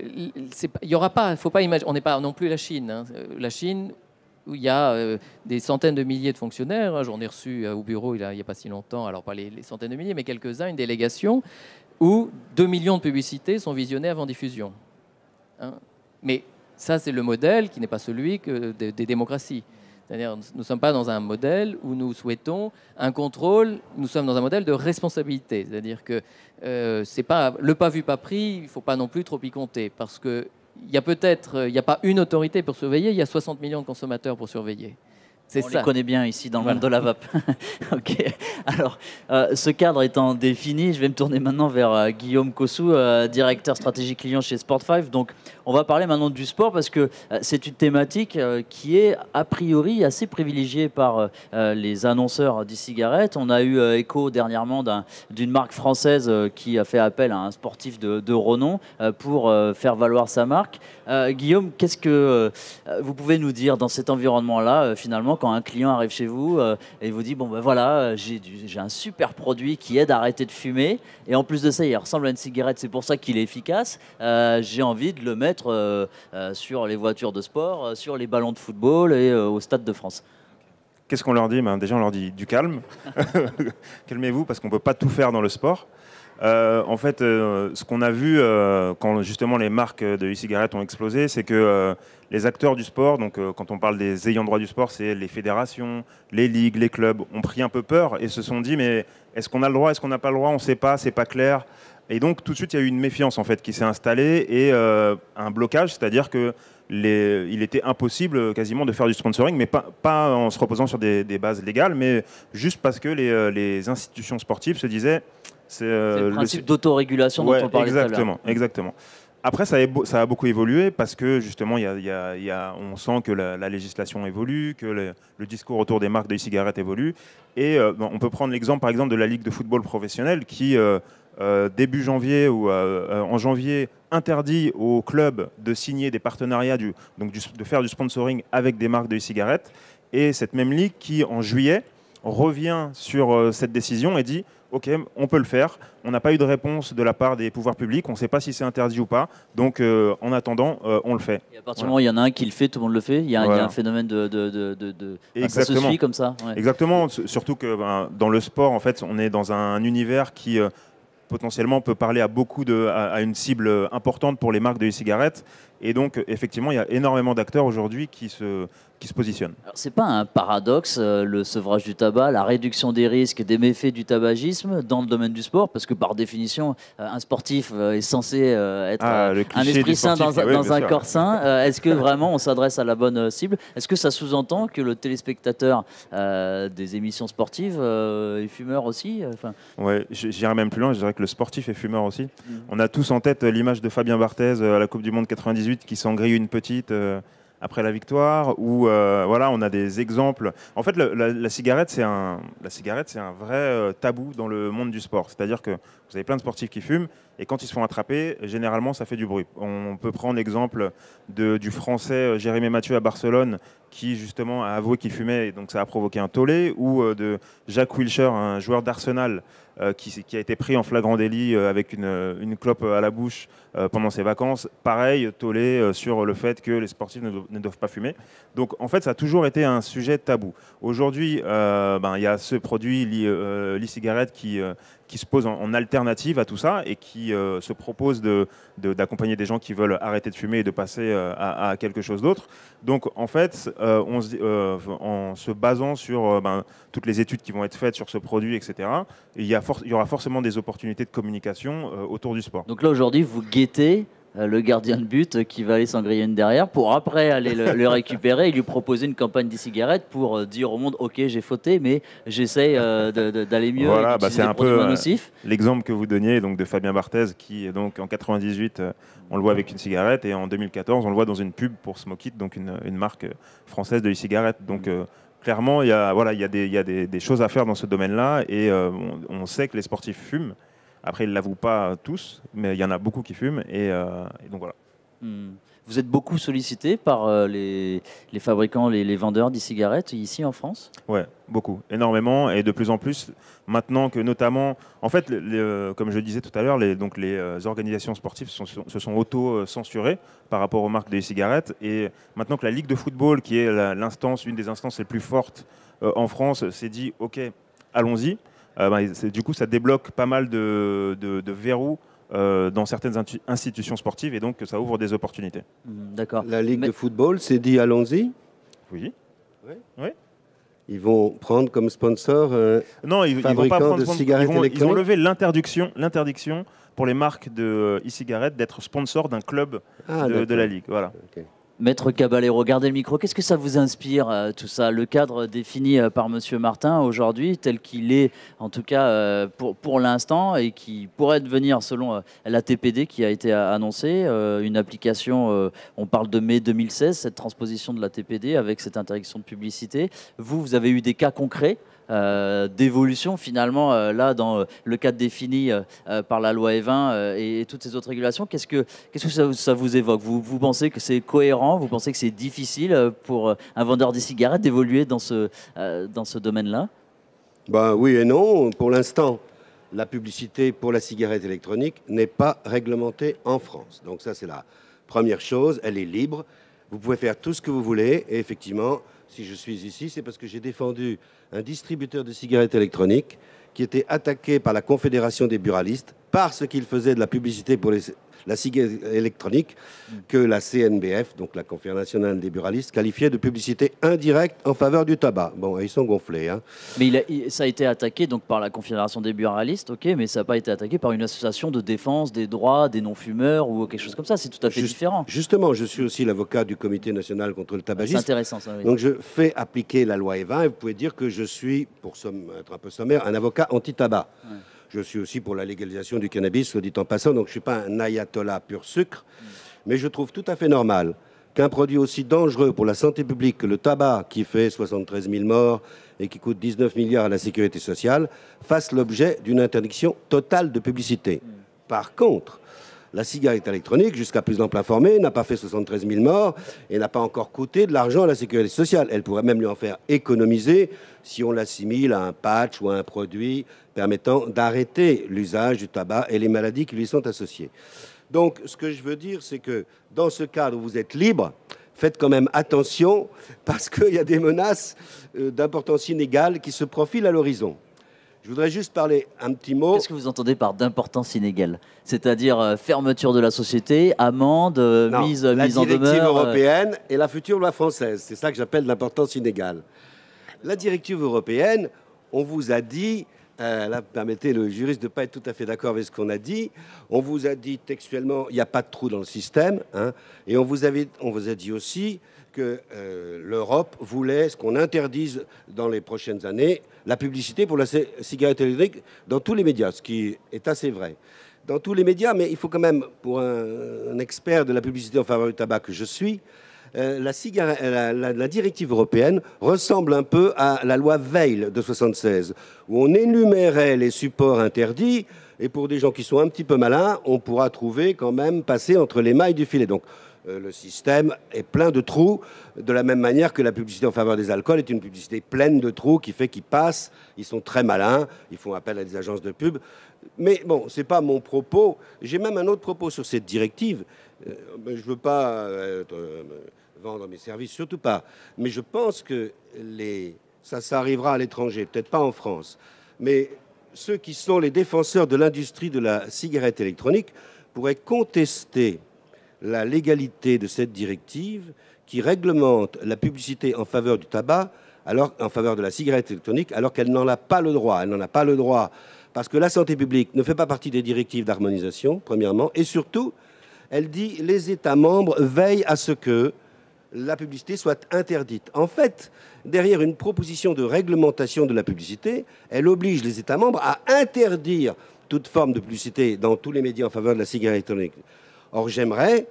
il y aura pas, faut pas imaginer, on n'est pas non plus la Chine. Hein. Euh, la Chine où il y a des centaines de milliers de fonctionnaires. Hein. J'en ai reçu au bureau il n'y a, pas si longtemps, alors pas les, centaines de milliers, mais quelques-uns, une délégation où 2 millions de publicités sont visionnées avant diffusion. Hein. mais ça, c'est le modèle qui n'est pas celui que des, démocraties. C'est-à-dire, nous ne sommes pas dans un modèle où nous souhaitons un contrôle, nous sommes dans un modèle de responsabilité. C'est-à-dire que euh, c'est pas le pas vu, pas pris, il ne faut pas non plus trop y compter. Parce qu'il y a peut-être, il n'y a pas une autorité pour surveiller, il y a 60 millions de consommateurs pour surveiller. C'est
On
ça.
les connaît bien ici dans le
Voilà.
monde de la vape. ok. Alors, euh, ce cadre étant défini, je vais me tourner maintenant vers euh, Guillaume Cossou, euh, directeur stratégie client chez Sport5. Donc, on va parler maintenant du sport parce que euh, c'est une thématique euh, qui est a priori assez privilégiée par euh, les annonceurs d'e-cigarettes. On a eu écho dernièrement d'un- d'une marque française qui a fait appel à un sportif de, renom pour faire valoir sa marque. Guillaume, qu'est-ce que vous pouvez nous dire dans cet environnement-là, finalement, quand un client arrive chez vous et vous dit bon ben voilà, j'ai un super produit qui aide à arrêter de fumer et en plus de ça, il ressemble à une cigarette, c'est pour ça qu'il est efficace. J'ai envie de le mettre euh, euh, sur les voitures de sport, euh, sur les ballons de football et au stade de France.
Qu'est-ce qu'on leur dit? Ben, Déjà, on leur dit du calme. Calmez-vous parce qu'on ne peut pas tout faire dans le sport. Euh, en fait, euh, ce qu'on a vu euh, quand justement les marques de e-cigarettes ont explosé, c'est que les acteurs du sport, donc quand on parle des ayants droit du sport, c'est les fédérations, les ligues, les clubs, ont pris un peu peur et se sont dit mais est-ce qu'on a le droit, est-ce qu'on n'a pas le droit, on ne sait pas, c'est pas clair. Et donc tout de suite, il y a eu une méfiance en fait qui s'est installée et euh, un blocage, c'est-à-dire que les- il était impossible euh, quasiment de faire du sponsoring, mais pas, pas en se reposant sur des, des bases légales, mais juste parce que les, euh, les institutions sportives se disaient. C'est euh,
le principe d'autorégulation
Ouais,
dont on parlait
exactement,
tout à l'heure.
exactement. Après, ça a, beaucoup évolué parce que justement, il y a- il y a- il y a- on sent que la, la législation évolue, que le, le discours autour des marques de e-cigarettes évolue. Et euh, on peut prendre l'exemple, par exemple, de la Ligue de football professionnel qui, euh, euh, début janvier ou euh, euh, en janvier, interdit aux clubs de signer des partenariats, du, donc du- de faire du sponsoring avec des marques de e-cigarettes. Et cette même ligue qui, en juillet, revient sur euh, cette décision et dit OK, on peut le faire. On n'a pas eu de réponse de la part des pouvoirs publics. On ne sait pas si c'est interdit ou pas. Donc, en attendant, on le fait.
Et à partir du moment où il y en a un qui le fait, tout le monde le fait. Il y a, il y a
Voilà.
un phénomène de. de, de, de- enfin, ça se suit comme ça. ouais.
Exactement. Surtout que ben, dans le sport, en fait, on est dans un univers qui potentiellement peut parler à beaucoup de, à, une cible importante pour les marques de e-cigarettes. Et donc, effectivement, il y a énormément d'acteurs aujourd'hui qui se, qui se positionnent.
Alors, C'est pas un paradoxe, euh, le sevrage du tabac, la réduction des risques et des méfaits du tabagisme dans le domaine du sport, parce que par définition, euh, un sportif euh, est censé être
Ah,
un esprit sain dans, un-
oui,
dans
bien
un
sûr.
corps sain. Est-ce que vraiment on s'adresse à la bonne cible? Est-ce que ça sous-entend que le téléspectateur des émissions sportives est fumeur aussi? Enfin,
Ouais, j'irais même plus loin, je dirais que le sportif est fumeur aussi.
Mhm.
On a tous en tête l'image de Fabien Barthez à la Coupe du Monde 98 qui s'en grille une petite après la victoire, ou euh, voilà, on a des exemples. En fait, la, cigarette, c'est un, vrai euh, tabou dans le monde du sport. C'est-à-dire que vous avez plein de sportifs qui fument, et quand ils se font attraper, généralement, ça fait du bruit. On peut prendre l'exemple du Français euh, Jérémy Mathieu à Barcelone, qui justement a avoué qu'il fumait, donc ça a provoqué un tollé, ou euh, de Jacques Wilshere, un joueur d'Arsenal, euh, qui, a été pris en flagrant délit euh, avec une, clope à la bouche pendant ses vacances. Pareil, tollé sur le fait que les sportifs ne, do- ne doivent pas fumer. Donc en fait, ça a toujours été un sujet tabou. Aujourd'hui, ben, il y a ce produit, l'e- l'e-cigarette, qui, qui se pose en, alternative à tout ça et qui euh, se propose de- de- d'accompagner des gens qui veulent arrêter de fumer et de passer euh, à, quelque chose d'autre. Donc en fait, euh, en se basant sur ben, toutes les études qui vont être faites sur ce produit, etc., il y, aura forcément des opportunités de communication autour du sport.
donc là aujourd'hui, vous guettez le gardien de but euh, qui va aller s'en griller une derrière pour après aller le, le récupérer et lui proposer une campagne d'e-cigarette pour euh, dire au monde ok j'ai fauté mais j'essaie euh, d'aller mieux
Voilà, bah, c'est
des
un peu, euh. L'exemple que vous donniez donc de Fabien Barthez, qui donc en 98, euh, on le voit avec une cigarette, et en 2014, on le voit dans une pub pour Smoke It, donc une, une marque euh, française de e-cigarette. Donc euh, clairement, il y a, voilà, il y a, des, y a des, des choses à faire dans ce domaine-là, et euh, on, on sait que les sportifs fument. Après, ils ne l'avouent pas tous, mais il y en a beaucoup qui fument, et, euh, et donc voilà.
Hmm. Vous êtes beaucoup sollicité par euh, les, les fabricants, les, les vendeurs d'e-cigarettes ici en France?
Ouais, beaucoup, énormément, et de plus en plus maintenant que notamment, en fait, comme je disais tout à l'heure, les, donc les euh, organisations sportives sont- sont- se sont auto-censurées par rapport aux marques des cigarettes, et maintenant que la Ligue de football, qui est l'instance, une des instances les plus fortes euh, en France, s'est dit, ok, allons-y, euh, bah, du coup, ça débloque pas mal de, de- de verrous euh, dans certaines institutions sportives, et donc ça ouvre des opportunités.
Hmm, D'accord.
La Ligue
Mais-
de football s'est dit allons-y.
Oui.
Ils vont prendre comme sponsor. euh,
Non, ils, ils vont pas prendre
de
sponsor-
cigarettes
ils vont, ils ont
électroniques
levé l'interdiction, l'interdiction pour les marques de e-cigarettes d'être sponsor d'un club
ah,
de, la ligue. Voilà.
Ok.
Maître Caballero, regardez le micro. Qu'est-ce que ça vous inspire, euh, tout ça Le cadre défini euh, par Monsieur Martin aujourd'hui, tel qu'il est, en tout cas euh, pour, pour l'instant, et qui pourrait devenir, selon la TPD qui a été annoncée, une application, on parle de mai 2016, cette transposition de la TPD avec cette interdiction de publicité. Vous, vous avez eu des cas concrets euh, d'évolution finalement euh, là dans euh, le cadre défini par la loi E20 euh, et, toutes ces autres régulations. Qu'est-ce que, qu'est-ce que ça, vous- évoque? Vous, vous pensez que c'est cohérent? Vous pensez que c'est difficile pour un vendeur de cigarettes d'évoluer dans ce, dans ce domaine-là?
Ben oui et non. Pour l'instant, la publicité pour la cigarette électronique n'est pas réglementée en France. Donc ça, c'est la première chose. Elle est libre. Vous pouvez faire tout ce que vous voulez. Et effectivement, si je suis ici, c'est parce que j'ai défendu un distributeur de cigarettes électroniques qui était attaqué par la Confédération des buralistes parce qu'il faisait de la publicité pour les- la cigarette électronique que la CNBF, donc la Confédération nationale des buralistes, qualifiait de publicité indirecte en faveur du tabac. Bon, ils sont gonflés. Hein.
Mais il a- il- ça a été attaqué donc par la Confédération des buralistes, ok, mais ça n'a pas été attaqué par une association de défense des droits des non-fumeurs ou quelque chose comme ça. C'est tout à fait différent.
Justement, je suis aussi l'avocat du Comité national contre le
C'est
tabagisme.
intéressant ça. oui.
Donc je fais appliquer la loi E20 et vous pouvez dire que je suis, pour être un peu sommaire, un avocat anti-tabac. Je suis aussi pour la légalisation du cannabis, soit dit en passant, donc je ne suis pas un ayatollah pur sucre, mais je trouve tout à fait normal qu'un produit aussi dangereux pour la santé publique que le tabac, qui fait 73 000 morts et qui coûte 19 milliards à la sécurité sociale, fasse l'objet d'une interdiction totale de publicité. Par contre, la cigarette électronique, jusqu'à plus d'ample informé, n'a pas fait 73 000 morts et n'a pas encore coûté de l'argent à la sécurité sociale. Elle pourrait même lui en faire économiser si on l'assimile à un patch ou à un produit permettant d'arrêter l'usage du tabac et les maladies qui lui sont associées. Donc, ce que je veux dire, c'est que dans ce cadre où vous êtes libre, faites quand même attention parce qu'il y a des menaces euh, d'importance inégale qui se profilent à l'horizon. Je voudrais juste parler un petit mot.
Qu'est-ce que vous entendez par d'importance inégale? C'est-à-dire euh, fermeture de la société, amende, euh,
Non,
mise,
la
mise en
directive
demeure. euh,
européenne et la future loi française. C'est ça que j'appelle l'importance inégale. La directive européenne, on vous a dit, là, permettez le juriste de ne pas être tout à fait d'accord avec ce qu'on a dit, on vous a dit textuellement, il n'y a pas de trou dans le système, hein, et on vous, avait, on vous a dit aussi que euh, l'Europe voulait ce qu'on interdise dans les prochaines années, la publicité pour la cigarette électronique dans tous les médias, ce qui est assez vrai dans tous les médias, mais il faut quand même, pour un, expert de la publicité en faveur du tabac que je suis, euh, la, cigarette- la- la- directive européenne ressemble un peu à la loi Veil de 76, où on énumérait les supports interdits, et pour des gens qui sont un petit peu malins, on pourra trouver quand même passer entre les mailles du filet. Donc euh, le système est plein de trous, de la même manière que la publicité en faveur des alcools est une publicité pleine de trous qui fait qu'ils passent, ils sont très malins, ils font appel à des agences de pub. Mais bon, ce n'est pas mon propos. J'ai même un autre propos sur cette directive. Euh, je ne veux pas euh, euh, vendre mes services, surtout pas. Mais je pense que les... ça, ça arrivera à l'étranger, peut-être pas en France. Mais ceux qui sont les défenseurs de l'industrie de la cigarette électronique pourraient contester la légalité de cette directive qui réglemente la publicité en faveur du tabac, en faveur de la cigarette électronique, alors qu'elle n'en a pas le droit. Elle n'en a pas le droit parce que la santé publique ne fait pas partie des directives d'harmonisation, premièrement, et surtout, elle dit les États membres veillent à ce que la publicité soit interdite. En fait, derrière une proposition de réglementation de la publicité, elle oblige les États membres à interdire toute forme de publicité dans tous les médias en faveur de la cigarette électronique. Or, j'aimerais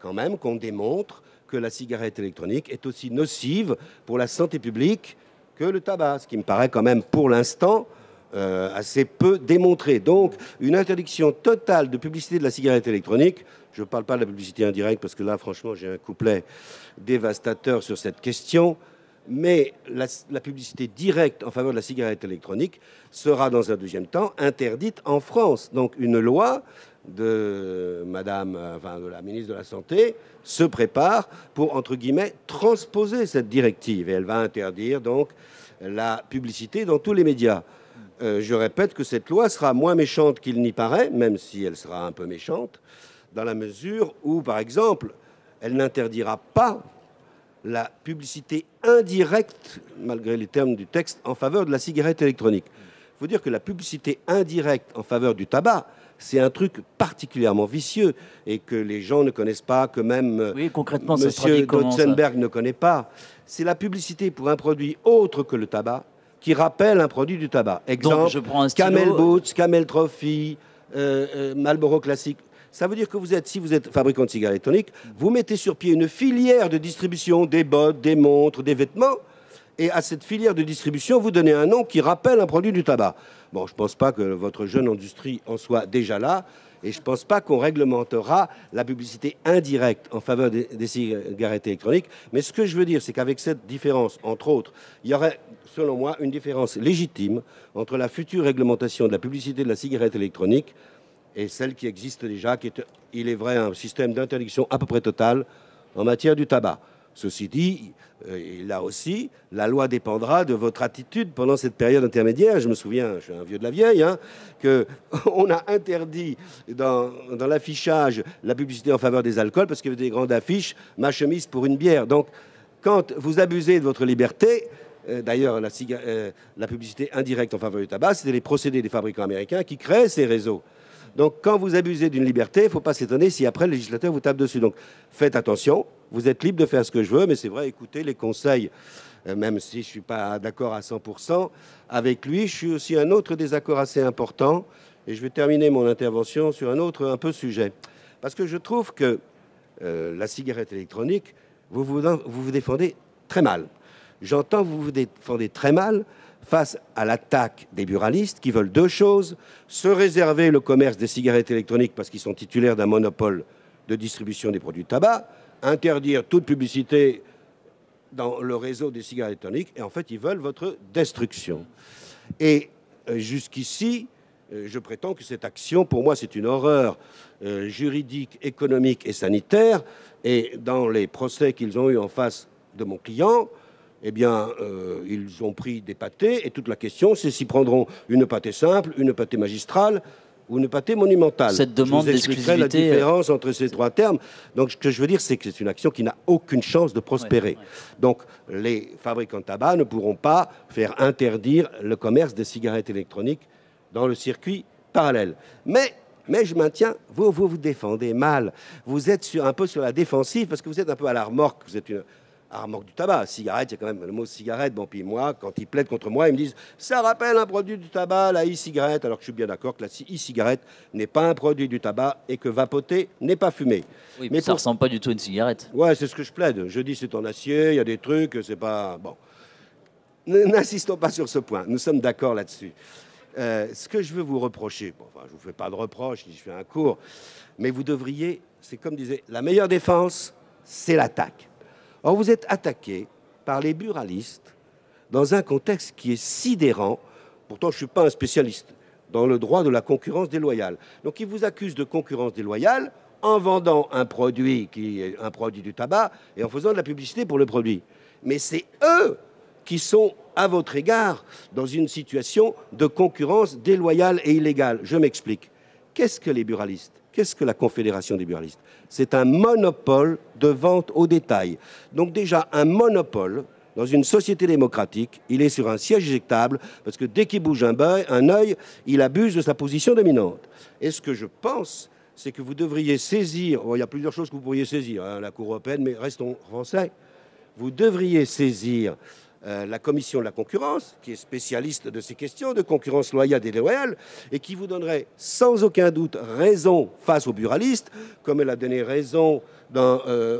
quand même qu'on démontre que la cigarette électronique est aussi nocive pour la santé publique que le tabac, ce qui me paraît quand même pour l'instant euh, assez peu démontré. Donc, une interdiction totale de publicité de la cigarette électronique, je ne parle pas de la publicité indirecte parce que là, franchement, j'ai un couplet dévastateur sur cette question, mais la, la publicité directe en faveur de la cigarette électronique sera dans un deuxième temps interdite en France. Donc, une loi de Madame, euh, enfin, de la ministre de la Santé se prépare pour, entre guillemets, transposer cette directive. Et elle va interdire donc la publicité dans tous les médias. Euh, je répète que cette loi sera moins méchante qu'il n'y paraît, même si elle sera un peu méchante, dans la mesure où, par exemple, elle n'interdira pas la publicité indirecte, malgré les termes du texte, en faveur de la cigarette électronique. Il faut dire que la publicité indirecte en faveur du tabac, c'est un truc particulièrement vicieux et que les gens ne connaissent pas, que même euh,
Oui, concrètement,
Monsieur Dotzenberg ne connaît pas. C'est la publicité pour un produit autre que le tabac qui rappelle un produit du tabac. Exemple,
Donc, je prends un stylo.
Camel Boots, Camel Trophy, euh, euh, Marlboro Classic. Ça veut dire que vous êtes, si vous êtes fabricant de cigarettes électroniques, vous mettez sur pied une filière de distribution des bottes, des montres, des vêtements, et à cette filière de distribution, vous donnez un nom qui rappelle un produit du tabac. Bon, je ne pense pas que votre jeune industrie en soit déjà là, et je ne pense pas qu'on réglementera la publicité indirecte en faveur des, cigarettes électroniques. Mais ce que je veux dire, c'est qu'avec cette différence, entre autres, il y aurait, selon moi, une différence légitime entre la future réglementation de la publicité de la cigarette électronique et celle qui existe déjà, qui est, il est vrai, un système d'interdiction à peu près total en matière du tabac. Ceci dit, euh, là aussi, la loi dépendra de votre attitude pendant cette période intermédiaire. Je me souviens, je suis un vieux de la vieille, hein, que on a interdit dans, l'affichage la publicité en faveur des alcools parce qu'il y avait des grandes affiches, ma chemise pour une bière. Donc, quand vous abusez de votre liberté, euh, D'ailleurs, euh, la publicité indirecte en faveur du tabac, c'était les procédés des fabricants américains qui créent ces réseaux. Donc, quand vous abusez d'une liberté, il ne faut pas s'étonner si après le législateur vous tape dessus. Donc, faites attention. Vous êtes libre de faire ce que je veux, mais c'est vrai, écoutez les conseils, euh, même si je ne suis pas d'accord à 100%. Avec lui, je suis aussi un autre désaccord assez important. Et je vais terminer mon intervention sur un autre un peu sujet. Parce que je trouve que euh, la cigarette électronique, vous vous, vous vous défendez très mal. J'entends vous vous défendez très mal face à l'attaque des buralistes qui veulent deux choses se réserver le commerce des cigarettes électroniques parce qu'ils sont titulaires d'un monopole de distribution des produits de tabac, interdire toute publicité dans le réseau des cigarettes électroniques, et en fait, ils veulent votre destruction. Et euh, jusqu'ici, euh, je prétends que cette action, pour moi, c'est une horreur euh, juridique, économique et sanitaire. Et dans les procès qu'ils ont eu en face de mon client, eh bien, euh, ils ont pris des pâtés. Et toute la question, c'est s'ils prendront une pâtée simple, une pâtée magistrale ou une pâtée monumentale.
Cette demande
expliquerai la
d'exclusivité, euh,
différence entre ces trois termes. Donc, ce que je veux dire, c'est que c'est une action qui n'a aucune chance de prospérer.
Ouais, ouais.
Donc, les fabricants de tabac ne pourront pas faire interdire le commerce des cigarettes électroniques dans le circuit parallèle. Mais, mais je maintiens, vous, vous vous défendez mal. Vous êtes sur, un peu sur la défensive parce que vous êtes un peu à la remorque. Vous êtes une, à remorque du tabac. Cigarette, il y a quand même le mot cigarette. Bon, puis moi, quand ils plaident contre moi, ils me disent ça rappelle un produit du tabac, la e-cigarette. Alors que je suis bien d'accord que la e-cigarette n'est pas un produit du tabac et que vapoter n'est pas fumer.
Oui,
Mais
ça
pour-
ressemble pas du tout à une cigarette.
Ouais, c'est ce que je plaide. Je dis c'est en acier, il y a des trucs, c'est pas. Bon. N'insistons pas sur ce point. Nous sommes d'accord là-dessus. Euh, ce que je veux vous reprocher, bon, enfin, je ne vous fais pas de reproche, je fais un cours, mais vous devriez, c'est comme disait, la meilleure défense, c'est l'attaque. Or, vous êtes attaqué par les buralistes dans un contexte qui est sidérant. Pourtant, je ne suis pas un spécialiste dans le droit de la concurrence déloyale. Donc, ils vous accusent de concurrence déloyale en vendant un produit qui est un produit du tabac et en faisant de la publicité pour le produit. Mais c'est eux qui sont, à votre égard, dans une situation de concurrence déloyale et illégale. Je m'explique. Qu'est-ce que les buralistes? Qu'est-ce que la Confédération des buralistes? C'est un monopole de vente au détail. Donc déjà, un monopole, dans une société démocratique, il est sur un siège éjectable, parce que dès qu'il bouge un, un œil, il abuse de sa position dominante. Et ce que je pense, c'est que vous devriez saisir, il y a plusieurs choses que vous pourriez saisir, hein, la Cour européenne, mais restons français, vous devriez saisir euh, la commission de la concurrence, qui est spécialiste de ces questions de concurrence loyale et déloyale, et qui vous donnerait sans aucun doute raison face aux buralistes, comme elle a donné raison euh,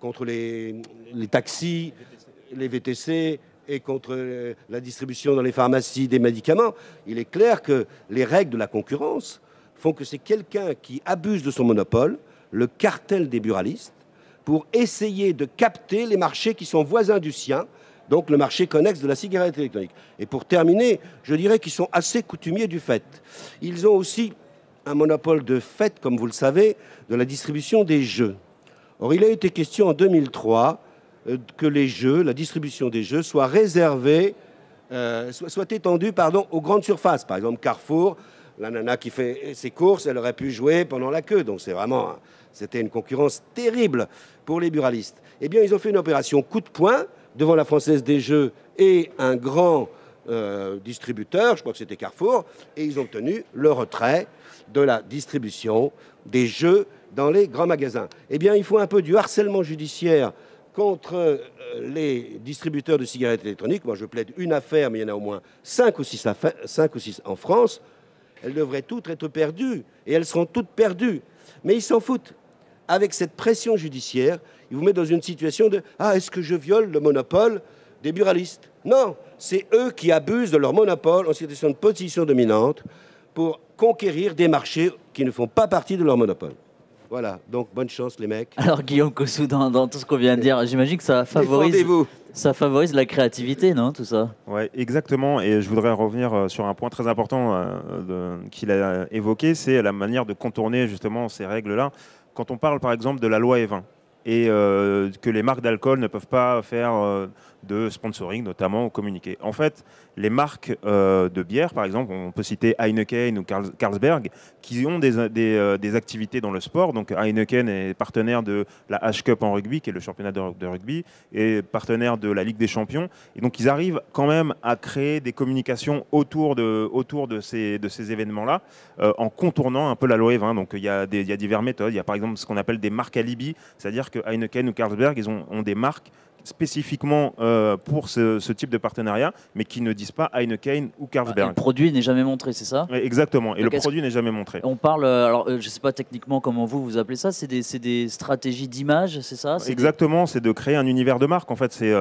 contre les, les taxis, les VTC et contre euh, la distribution dans les pharmacies des médicaments. Il est clair que les règles de la concurrence font que c'est quelqu'un qui abuse de son monopole, le cartel des buralistes, pour essayer de capter les marchés qui sont voisins du sien, donc le marché connexe de la cigarette électronique. Et pour terminer, je dirais qu'ils sont assez coutumiers du fait. Ils ont aussi un monopole de fait, comme vous le savez, de la distribution des jeux. Or, il a été question en 2003 euh, que les jeux, la distribution des jeux, soit réservée, euh, soit, étendue aux grandes surfaces. Par exemple, Carrefour, la nana qui fait ses courses, elle aurait pu jouer pendant la queue. Donc c'est vraiment, c'était une concurrence terrible pour les buralistes. Eh bien, ils ont fait une opération coup de poing devant la Française des Jeux et un grand euh, distributeurs, je crois que c'était Carrefour, et ils ont obtenu le retrait de la distribution des jeux dans les grands magasins. Eh bien, il faut un peu du harcèlement judiciaire contre euh, les distributeurs de cigarettes électroniques. Moi, je plaide une affaire, mais il y en a au moins 5 ou 6, ou six en France. Elles devraient toutes être perdues, et elles seront toutes perdues. Mais ils s'en foutent. Avec cette pression judiciaire, ils vous mettent dans une situation de Ah, est-ce que je viole le monopole des buralistes? Non, c'est eux qui abusent de leur monopole en situation de position dominante pour conquérir des marchés qui ne font pas partie de leur monopole. Voilà, donc bonne chance les mecs.
Alors Guillaume Kossou, dans, tout ce qu'on vient de dire, j'imagine que ça favorise, ça favorise la créativité, non, tout ça?
Oui, exactement. Et je voudrais revenir euh, sur un point très important euh, qu'il a évoqué, c'est la manière de contourner justement ces règles-là. Quand on parle par exemple de la loi E20, et euh, que les marques d'alcool ne peuvent pas faire euh, de sponsoring, notamment au communiqué. En fait, les marques euh, de bière, par exemple, on peut citer Heineken ou Carlsberg, qui ont des, des, activités dans le sport. Donc Heineken est partenaire de la H-Cup en rugby, qui est le championnat de, rugby, et partenaire de la Ligue des Champions. Et donc ils arrivent quand même à créer des communications autour de, ces, événements-là, en contournant un peu la loi 20 Donc il y, a des, diverses méthodes. Il y a par exemple ce qu'on appelle des marques alibi, c'est-à-dire que Heineken ou Carlsberg, ils ont des marques spécifiquement euh, pour ce, type de partenariat, mais qui ne disent pas Heineken ou Carlsberg.
le produit n'est jamais montré, c'est ça?
Exactement, et le produit n'est jamais montré.
On parle, euh, alors euh, je ne sais pas techniquement comment vous vous appelez ça, c'est des, des, stratégies d'image, c'est ça?
Exactement, c'est de créer un univers de marque. En fait, c'est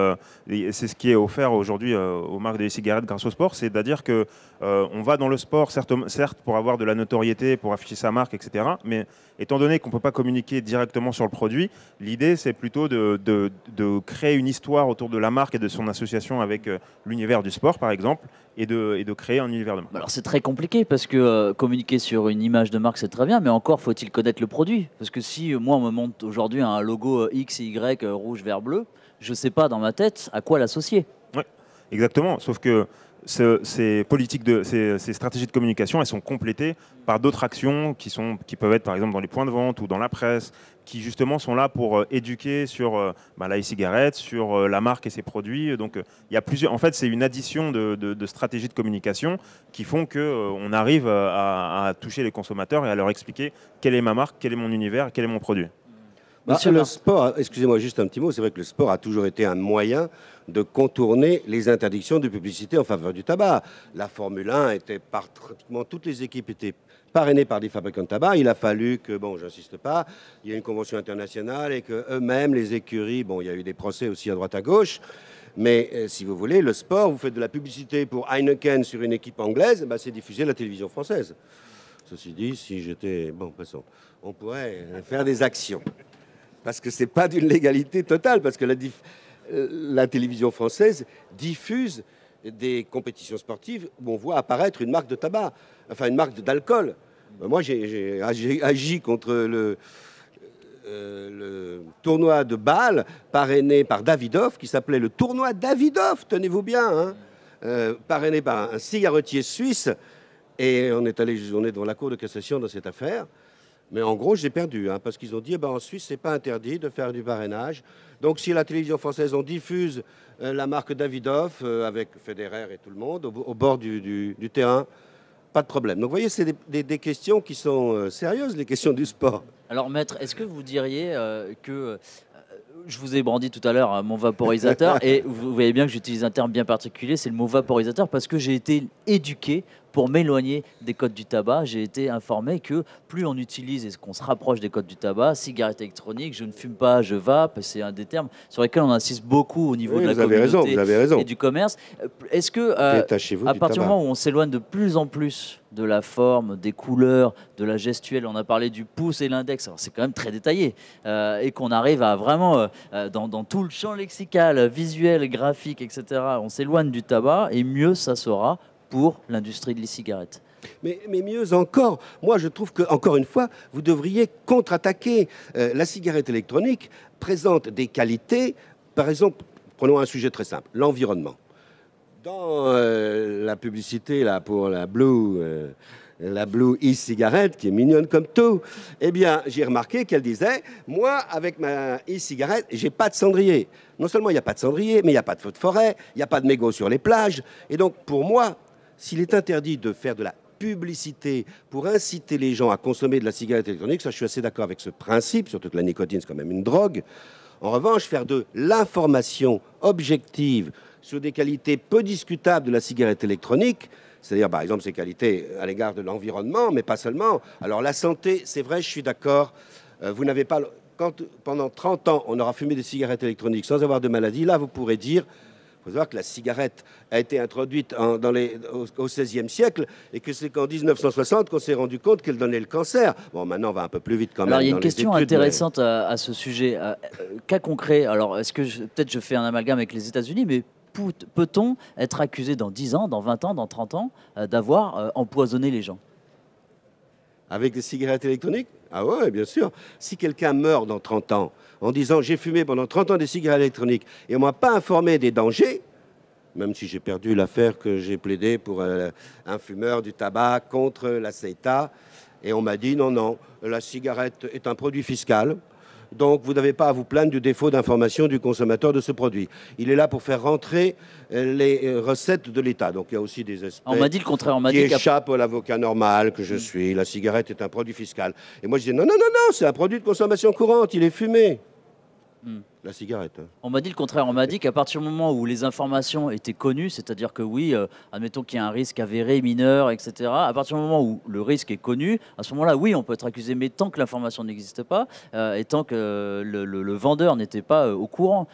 c'est ce qui est offert aujourd'hui aux marques des cigarettes grâce au sport, c'est-à-dire que on va dans le sport, certes, certes pour avoir de la notoriété, pour afficher sa marque, etc. Mais étant donné qu'on ne peut pas communiquer directement sur le produit, l'idée c'est plutôt de, de, de créer une histoire autour de la marque et de son association avec euh, l'univers du sport, par exemple, et de, et de créer un univers de marque.
Alors c'est très compliqué parce que euh, communiquer sur une image de marque, c'est très bien, mais encore faut-il connaître le produit. Parce que si euh, moi on me montre aujourd'hui un logo X Y rouge, vert, bleu, je ne sais pas dans ma tête à quoi l'associer.
Oui, exactement. Sauf que ces, politiques de, ces, stratégies de communication, elles sont complétées par d'autres actions qui, sont, qui peuvent être par exemple dans les points de vente ou dans la presse, qui justement sont là pour euh, éduquer sur euh, bah, la e-cigarette, sur euh, la marque et ses produits. Donc il y a plusieurs. En fait, c'est une addition de, stratégies de communication qui font que on arrive à, toucher les consommateurs et à leur expliquer quelle est ma marque, quel est mon univers, quel est mon produit.
Bah, le sport, excusez-moi juste un petit mot, c'est vrai que le sport a toujours été un moyen de contourner les interdictions de publicité en faveur du tabac. La Formule 1 était pratiquement toutes les équipes étaient parrainées par des fabricants de tabac. Il a fallu que, bon, j'insiste pas, il y ait une convention internationale et que eux-mêmes, les écuries, bon, il y a eu des procès aussi à droite à gauche. Mais euh, si vous voulez, le sport, vous faites de la publicité pour Heineken sur une équipe anglaise, bah, c'est diffusé à la télévision française. Ceci dit, si j'étais. Bon, passons. On pourrait faire des actions. Parce que ce n'est pas d'une légalité totale, parce que la, euh, la télévision française diffuse des compétitions sportives où on voit apparaître une marque de tabac, enfin une marque d'alcool. Ben, moi, j'ai agi contre le, euh, le, tournoi de Bâle parrainé par Davidoff, qui s'appelait le tournoi Davidoff, tenez-vous bien, hein, euh, parrainé par un cigarettier suisse. Et on est allé, on est dans la cour de cassation dans cette affaire. Mais en gros, j'ai perdu, hein, parce qu'ils ont dit eh ben, en Suisse, c'est pas interdit de faire du parrainage. Donc, si la télévision française, on diffuse euh, la marque Davidoff euh, avec Federer et tout le monde au, bord du, terrain, pas de problème. Donc, vous voyez, c'est des, questions qui sont euh, sérieuses, les questions du sport.
Alors, maître, est-ce que vous diriez que je vous ai brandi tout à l'heure hein, mon vaporisateur et vous voyez bien que j'utilise un terme bien particulier, c'est le mot vaporisateur parce que j'ai été éduqué pour m'éloigner des codes du tabac. J'ai été informé que plus on utilise et qu'on se rapproche des codes du tabac, cigarette électronique, je ne fume pas, je vape, c'est un des termes sur lesquels on insiste beaucoup au niveau de la communauté et du commerce. Est-ce que euh, à partir du moment où on s'éloigne de plus en plus de la forme, des couleurs, de la gestuelle, on a parlé du pouce et l'index, c'est quand même très détaillé, euh, et qu'on arrive à vraiment, euh, dans, dans, tout le champ lexical, visuel, graphique, etc., on s'éloigne du tabac, et mieux ça sera pour l'industrie de l'e-cigarette.
Mais, mais, mieux encore, moi je trouve que, encore une fois, vous devriez contre-attaquer. Euh, la cigarette électronique présente des qualités, par exemple, prenons un sujet très simple, l'environnement. Dans euh, la publicité là, pour la Blue, euh, la Blue e-cigarette, qui est mignonne comme tout, eh bien, j'ai remarqué qu'elle disait Moi, avec ma e-cigarette, j'ai pas de cendrier. Non seulement il n'y a pas de cendrier, mais il n'y a pas de feu de forêt, il n'y a pas de mégots sur les plages. Et donc, pour moi, s'il est interdit de faire de la publicité pour inciter les gens à consommer de la cigarette électronique, ça je suis assez d'accord avec ce principe, surtout que la nicotine c'est quand même une drogue. En revanche, faire de l'information objective sur des qualités peu discutables de la cigarette électronique, c'est-à-dire par exemple ses qualités à l'égard de l'environnement, mais pas seulement. Alors la santé, c'est vrai, je suis d'accord, euh, vous n'avez pas... Quand pendant 30 ans, on aura fumé des cigarettes électroniques sans avoir de maladie, là, vous pourrez dire, il faut savoir que la cigarette a été introduite dans les, au XVIe siècle et que c'est qu'en 1960 qu'on s'est rendu compte qu'elle donnait le cancer. Bon, maintenant, on va un peu plus vite quand même.
Alors, il y a une question
études,
intéressante à, à ce sujet. Euh, euh, cas concret, alors est-ce que je- peut-être je fais un amalgame avec les États-Unis, mais peut-on être accusé dans 10 ans, dans 20 ans, dans 30 ans euh, d'avoir euh, empoisonné les gens?
Avec des cigarettes électroniques? Ah ouais, bien sûr. Si quelqu'un meurt dans 30 ans en disant j'ai fumé pendant 30 ans des cigarettes électroniques et on m'a pas informé des dangers, même si j'ai perdu l'affaire que j'ai plaidé pour euh, un fumeur du tabac contre la CETA, et on m'a dit non, non, la cigarette est un produit fiscal, donc vous n'avez pas à vous plaindre du défaut d'information du consommateur de ce produit. Il est là pour faire rentrer euh, les euh, recettes de l'État. Donc il y a aussi des aspects
On m'a dit le contraire. On m'a
qui
dit qu'à-
échappe à l'avocat normal que je suis. La cigarette est un produit fiscal. Et moi, je dis non, non, non, non, c'est un produit de consommation courante, il est fumé.
Hmm.
La cigarette. hein.
On m'a dit le contraire. On m'a dit qu'à partir du moment où les informations étaient connues, c'est-à-dire que oui, euh, admettons qu'il y a un risque avéré, mineur, etc. À partir du moment où le risque est connu, à ce moment-là, oui, on peut être accusé. Mais tant que l'information n'existe pas euh, et tant que le, le- le vendeur n'était pas euh, au courant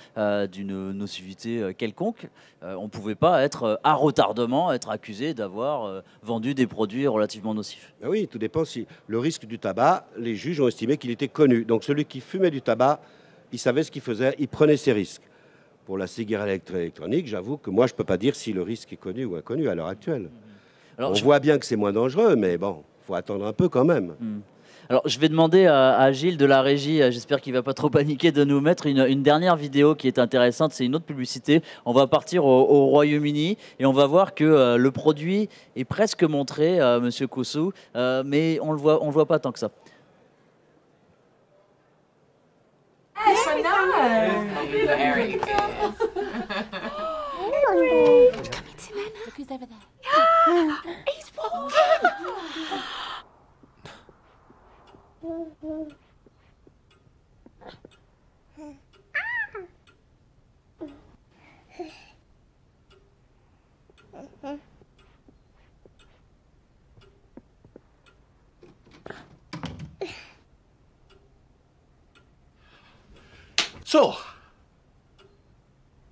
d'une nocivité quelconque, on ne pouvait pas être à retardement être accusé d'avoir vendu des produits relativement nocifs.
Ben oui, tout dépend si le risque du tabac, les juges ont estimé qu'il était connu. Donc celui qui fumait du tabac, il savait ce qu'il faisait, il prenait ses risques. Pour la cigarette électronique, j'avoue que moi, je ne peux pas dire si le risque est connu ou inconnu à l'heure actuelle.
Alors,
On
je-
voit bien que c'est moins dangereux, mais bon, il faut attendre un peu quand même.
Alors, je vais demander à, à Gilles de la régie, euh, j'espère qu'il va pas trop paniquer, de nous mettre une, une dernière vidéo qui est intéressante. C'est une autre publicité. On va partir au, au Royaume-Uni et on va voir que euh, le produit est presque montré, euh, Monsieur Koussou, euh, mais on le voit, on le voit pas tant que ça. Yes, I know.
Very good. Come here, Timon.
Look who's over there. Yeah.
He's walking.
So,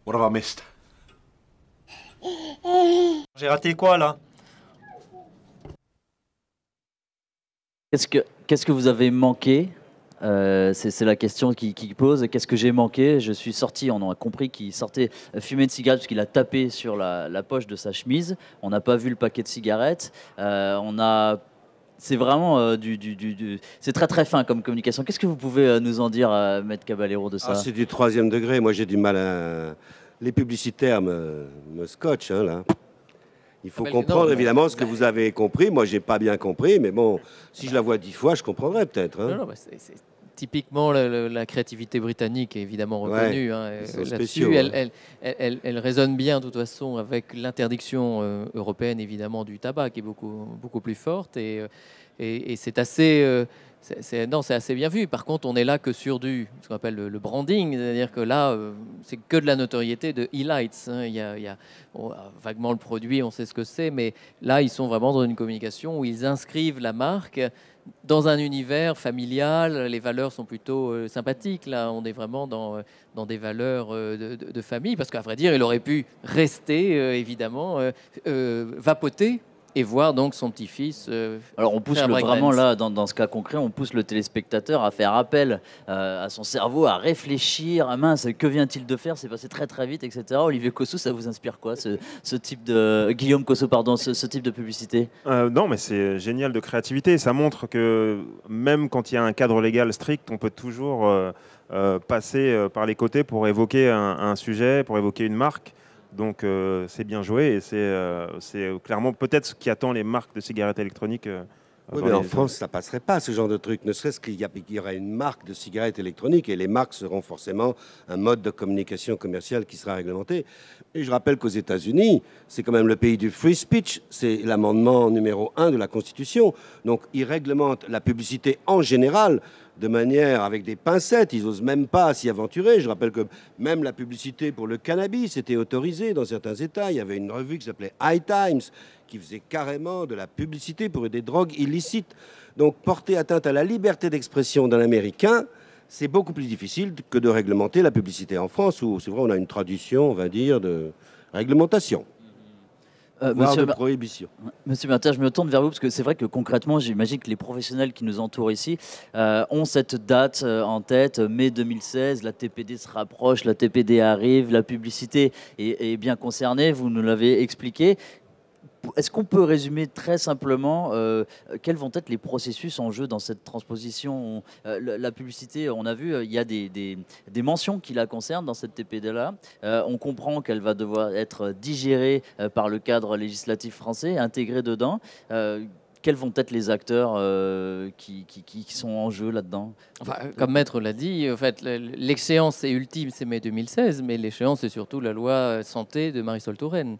what have I missed?
J'ai raté quoi là?
Qu'est-ce que, qu'est-ce que vous avez manqué? Euh, c'est, c'est la question qui, qui pose. Qu'est-ce que j'ai manqué? Je suis sorti, on a compris qu'il sortait fumer de cigarette parce qu'il a tapé sur la, la poche de sa chemise. On n'a pas vu le paquet de cigarettes. Euh, on a c'est vraiment euh, du, du- du- du- c'est très très fin comme communication. Qu'est-ce que vous pouvez euh, nous en dire, euh, Maître Caballero, de ça
Ah, c'est du troisième degré. Moi, j'ai du mal à. Les publicitaires me, me scotchent, hein, là. Il faut
Ah, mais
comprendre
non, mais-
évidemment ce que vous avez compris. Moi, j'ai pas bien compris, mais bon, si je la vois dix fois, je comprendrai peut-être. hein.
Non, non, bah, c'est typiquement le- le- la créativité britannique est évidemment
Ouais,
reconnue. hein, là-dessus. elle, elle, elle- elle- elle résonne bien de toute façon avec l'interdiction euh, européenne évidemment du tabac qui est beaucoup, beaucoup plus forte et, euh, et, et c'est assez. euh, c'est- c'est- non, c'est assez bien vu. Par contre, on est là que sur du ce qu'on appelle le, le branding, c'est-à-dire que là, c'est que de la notoriété de e-lights. hein. Il y a, il y a- on a vaguement le produit, on sait ce que c'est, mais là, ils sont vraiment dans une communication où ils inscrivent la marque dans un univers familial, les valeurs sont plutôt euh, sympathiques. Là, on est vraiment dans, euh, dans des valeurs euh, de, famille, parce qu'à vrai dire, il aurait pu rester, évidemment, vapoter et voir donc son petit-fils. euh,
Alors on pousse le, vraiment là, dans, dans ce cas concret, on pousse le téléspectateur à faire appel euh, à son cerveau, à réfléchir. Ah mince, que vient-il de faire? C'est passé très très vite, etc. Olivier Cossou, ça vous inspire quoi, ce, ce type de Guillaume Cossou, pardon, ce, ce type de publicité?
Euh, non, mais c'est génial de créativité. Ça montre que même quand il y a un cadre légal strict, on peut toujours euh, euh, passer euh, par les côtés pour évoquer un, un sujet, pour évoquer une marque. Donc euh, c'est bien joué et c'est euh, c'est clairement peut-être ce qui attend les marques de cigarettes électroniques.
Oui, mais en
les-
France, ça passerait pas ce genre de truc. Ne serait-ce qu'il y, aurait une marque de cigarettes électroniques et les marques seront forcément un mode de communication commerciale qui sera réglementé. Et je rappelle qu'aux États-Unis, c'est quand même le pays du free speech. C'est l'amendement numéro 1 de la Constitution. Donc, il réglemente la publicité en général de manière avec des pincettes. Ils n'osent même pas s'y aventurer. Je rappelle que même la publicité pour le cannabis était autorisée dans certains États. Il y avait une revue qui s'appelait High Times qui faisait carrément de la publicité pour des drogues illicites. Donc porter atteinte à la liberté d'expression d'un Américain, c'est beaucoup plus difficile que de réglementer la publicité en France, où c'est vrai, on a une tradition, on va dire, de réglementation,
Euh,
voire
monsieur,
de prohibition.
Monsieur Martin, je me tourne vers vous parce que c'est vrai que concrètement, j'imagine que les professionnels qui nous entourent ici euh, ont cette date euh, en tête, mai 2016, la TPD se rapproche, la TPD arrive, la publicité est, est bien concernée, vous nous l'avez expliqué. Est-ce qu'on peut résumer très simplement euh, quels vont être les processus en jeu dans cette transposition On- euh, la, publicité, on a vu, euh, il y a des, mentions qui la concernent dans cette TPD-là. On comprend qu'elle va devoir être digérée par le cadre législatif français, intégrée dedans. Quels vont être les acteurs qui, sont en jeu là-dedans?
Comme Maître l'a dit, en fait, est ultime, c'est mai 2016, mais l'échéance, c'est surtout la loi santé de Marisol Touraine.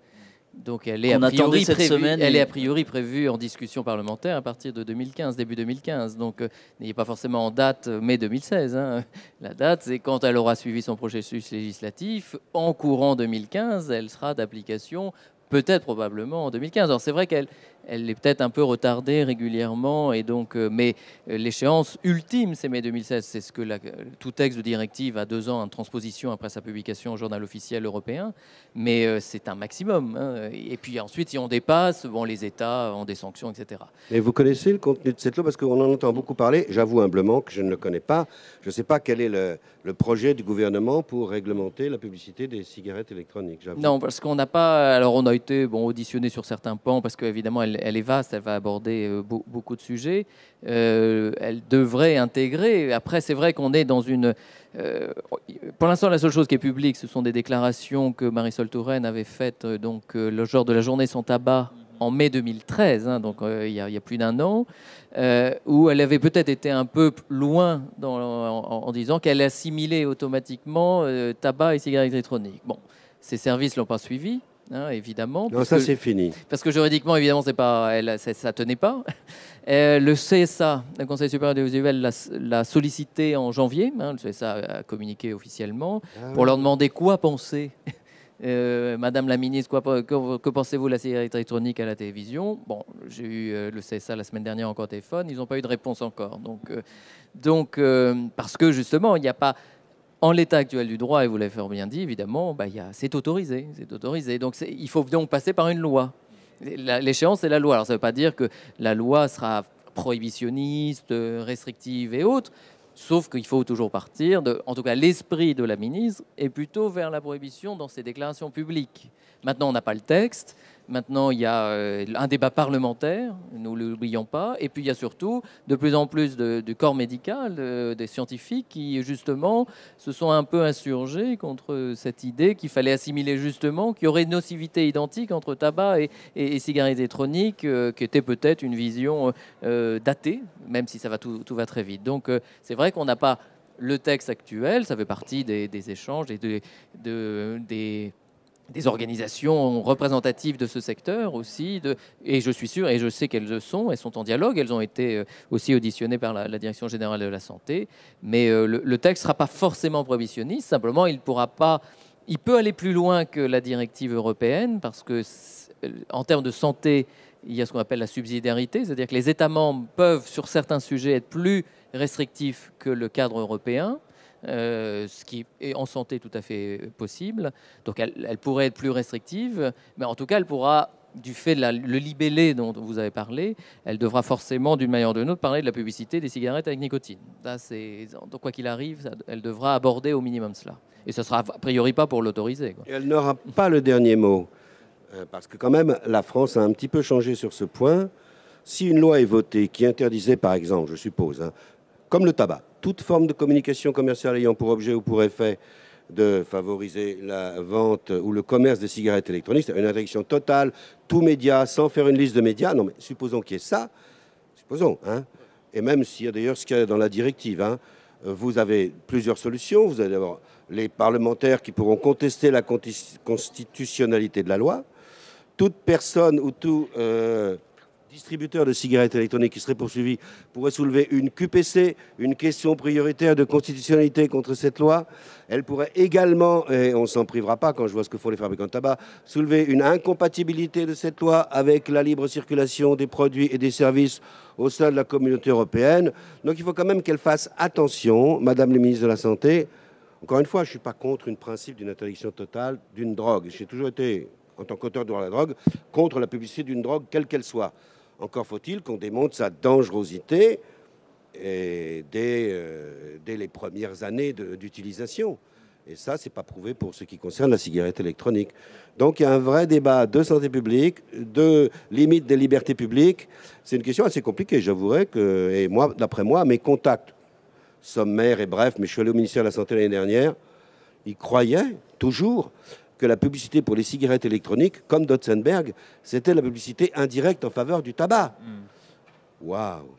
Donc elle est, a priori
cette
prévue,
semaine
elle est a priori prévue en discussion parlementaire à partir de 2015, début 2015. Donc euh, n'ayez pas forcément en date euh, mai 2016. hein. La date, c'est quand elle aura suivi son processus législatif. En courant 2015, elle sera d'application peut-être probablement en 2015. Alors c'est vrai qu'elle elle est peut-être un peu retardée régulièrement, et donc, euh, mais euh, l'échéance ultime, c'est mai 2016. C'est ce que la- tout texte de directive a deux ans en transposition après sa publication au journal officiel européen, mais euh, c'est un maximum. hein. Et puis ensuite, si on dépasse, bon, les États ont des sanctions, etc.
Et vous connaissez le contenu de cette loi? Parce qu'on en entend beaucoup parler. J'avoue humblement que je ne le connais pas. Je ne sais pas quel est le, le projet du gouvernement pour réglementer la publicité des cigarettes électroniques.
Non, parce qu'on n'a pas. Alors, on a été bon, auditionné sur certains pans, parce qu'évidemment, elle, elle est vaste, elle va aborder euh, beau- beaucoup de sujets. Euh, elle devrait intégrer. Après, c'est vrai qu'on est dans une. euh, pour l'instant, la seule chose qui est publique, ce sont des déclarations que Marisol Touraine avait faites donc, le jour de la journée sans tabac en mai 2013, hein, donc il y, a- plus d'un an, où elle avait peut-être été un peu loin en, disant qu'elle assimilait automatiquement tabac et cigarettes électroniques. Bon, ces services l'ont pas suivi, hein, évidemment.
Non, ça c'est fini.
parce que juridiquement, évidemment, c'est pas, elle, ça, tenait pas. Euh, le CSA, le Conseil supérieur des audiovisuels, l'a, sollicité en janvier. hein, le CSA a communiqué officiellement
Ah
pour leur demander quoi penser. Euh, Madame la ministre, quoi, que, que pensez-vous de la cigarette électronique à la télévision? Bon, j'ai eu euh, le CSA la semaine dernière encore au téléphone, ils n'ont pas eu de réponse encore. Donc, euh, donc parce que justement, il n'y a pas, en l'état actuel du droit, et vous l'avez fort bien dit, évidemment, bah, c'est autorisé, c'est autorisé. Donc il faut donc passer par une loi. L'échéance, c'est la loi. Alors ça ne veut pas dire que la loi sera prohibitionniste, euh, restrictive et autres. Sauf qu'il faut toujours partir de, en tout cas, l'esprit de la ministre est plutôt vers la prohibition dans ses déclarations publiques. Maintenant, on n'a pas le texte. Maintenant, il y a euh, un débat parlementaire, nous ne l'oublions pas. Et puis, il y a surtout de plus en plus du corps médical, euh, des scientifiques qui, justement, se sont un peu insurgés contre cette idée qu'il fallait assimiler, justement, qu'il y aurait une nocivité identique entre tabac et, et, et cigarettes électroniques, euh, qui était peut-être une vision datée, même si ça va tout, va très vite. Donc, c'est vrai qu'on n'a pas le texte actuel, ça fait partie des, échanges et de- des, des organisations représentatives de ce secteur aussi. Et je suis sûr, et je sais qu'elles le sont, elles sont en dialogue, elles ont été euh, aussi auditionnées par la, Direction générale de la santé. Mais euh, le, texte ne sera pas forcément provisionniste, simplement il pourra pas. Il peut aller plus loin que la directive européenne parce que, euh, en termes de santé, il y a ce qu'on appelle la subsidiarité, c'est-à-dire que les États membres peuvent, sur certains sujets, être plus restrictifs que le cadre européen. Euh, ce qui est en santé tout à fait possible. Donc elle, pourrait être plus restrictive, mais en tout cas, elle pourra, du fait de le libellé dont vous avez parlé, elle devra forcément, d'une manière ou d'une autre, parler de la publicité des cigarettes avec nicotine. Donc quoi qu'il arrive, elle devra aborder au minimum cela. Et ce sera a priori pas pour l'autoriser.
elle n'aura pas le dernier mot. Euh, Parce que quand même, la France a un petit peu changé sur ce point. Si une loi est votée qui interdisait, par exemple, je suppose, hein, comme le tabac, toute forme de communication commerciale ayant pour objet ou pour effet de favoriser la vente ou le commerce des cigarettes électroniques, une interdiction totale, tout média, sans faire une liste de médias. Non, mais supposons qu'il y ait ça, supposons, hein, et même s'il y a d'ailleurs ce qu'il y a dans la directive, hein, vous avez plusieurs solutions. Vous allez avoir les parlementaires qui pourront contester la constitutionnalité de la loi. Toute personne ou tout euh, distributeur de cigarettes électroniques qui serait poursuivi pourrait soulever une QPC, une question prioritaire de constitutionnalité contre cette loi. Elle pourrait également, et on ne s'en privera pas quand je vois ce que font les fabricants de tabac, soulever une incompatibilité de cette loi avec la libre circulation des produits et des services au sein de la communauté européenne. Donc il faut quand même qu'elle fasse attention, Madame la ministre de la Santé. Encore une fois, je ne suis pas contre un principe d'une interdiction totale d'une drogue. J'ai toujours été, en tant qu'auteur de la drogue, contre la publicité d'une drogue, quelle qu'elle soit. Encore faut-il qu'on démontre sa dangerosité euh, dès les premières années d'utilisation. Et ça, c'est pas prouvé pour ce qui concerne la cigarette électronique. Donc, il y a un vrai débat de santé publique, de limite des libertés publiques. C'est une question assez compliquée, j'avouerai que, et moi, d'après moi, mes contacts sommaires et brefs, mais je suis allé au ministère de la Santé l'année dernière, ils croyaient toujours que la publicité pour les cigarettes électroniques, comme Dotzenberg, c'était la publicité indirecte en faveur du tabac. Waouh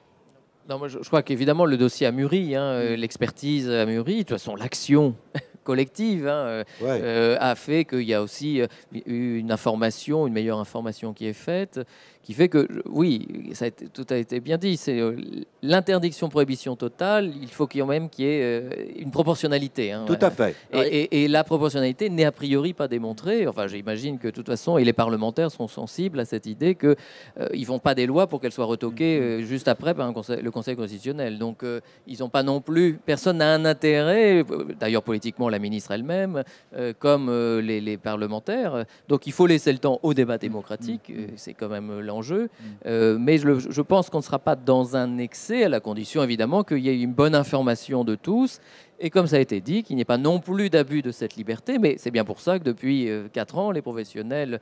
Non, moi, je, je crois qu'évidemment, le dossier a mûri, hein, euh, l'expertise a mûri. De toute façon, l'action collective hein, euh,
Ouais.
euh, a fait qu'il y a aussi une information, une meilleure information qui est faite, qui fait que, oui, ça a été- tout a été bien dit, c'est euh, l'interdiction prohibition totale, il faut quand même qu'il y ait euh, une proportionnalité. hein,
Tout à fait.
Et, et- et la proportionnalité n'est a priori pas démontrée. Enfin, j'imagine que de toute façon, et les parlementaires sont sensibles à cette idée qu'ils ne vont pas des lois pour qu'elles soient retoquées euh, juste après par un conseil- le Conseil constitutionnel. Donc, euh, ils n'ont pas non plus. Personne n'a un intérêt, euh, d'ailleurs politiquement la ministre elle-même, euh, comme euh, les, les parlementaires. Donc, il faut laisser le temps au débat démocratique. euh, C'est quand même l'enjeu. Euh, mais je, je pense qu'on ne sera pas dans un excès, à la condition évidemment qu'il y ait une bonne information de tous. Et comme ça a été dit, qu'il n'y ait pas non plus d'abus de cette liberté, mais c'est bien pour ça que depuis 4 ans, les professionnels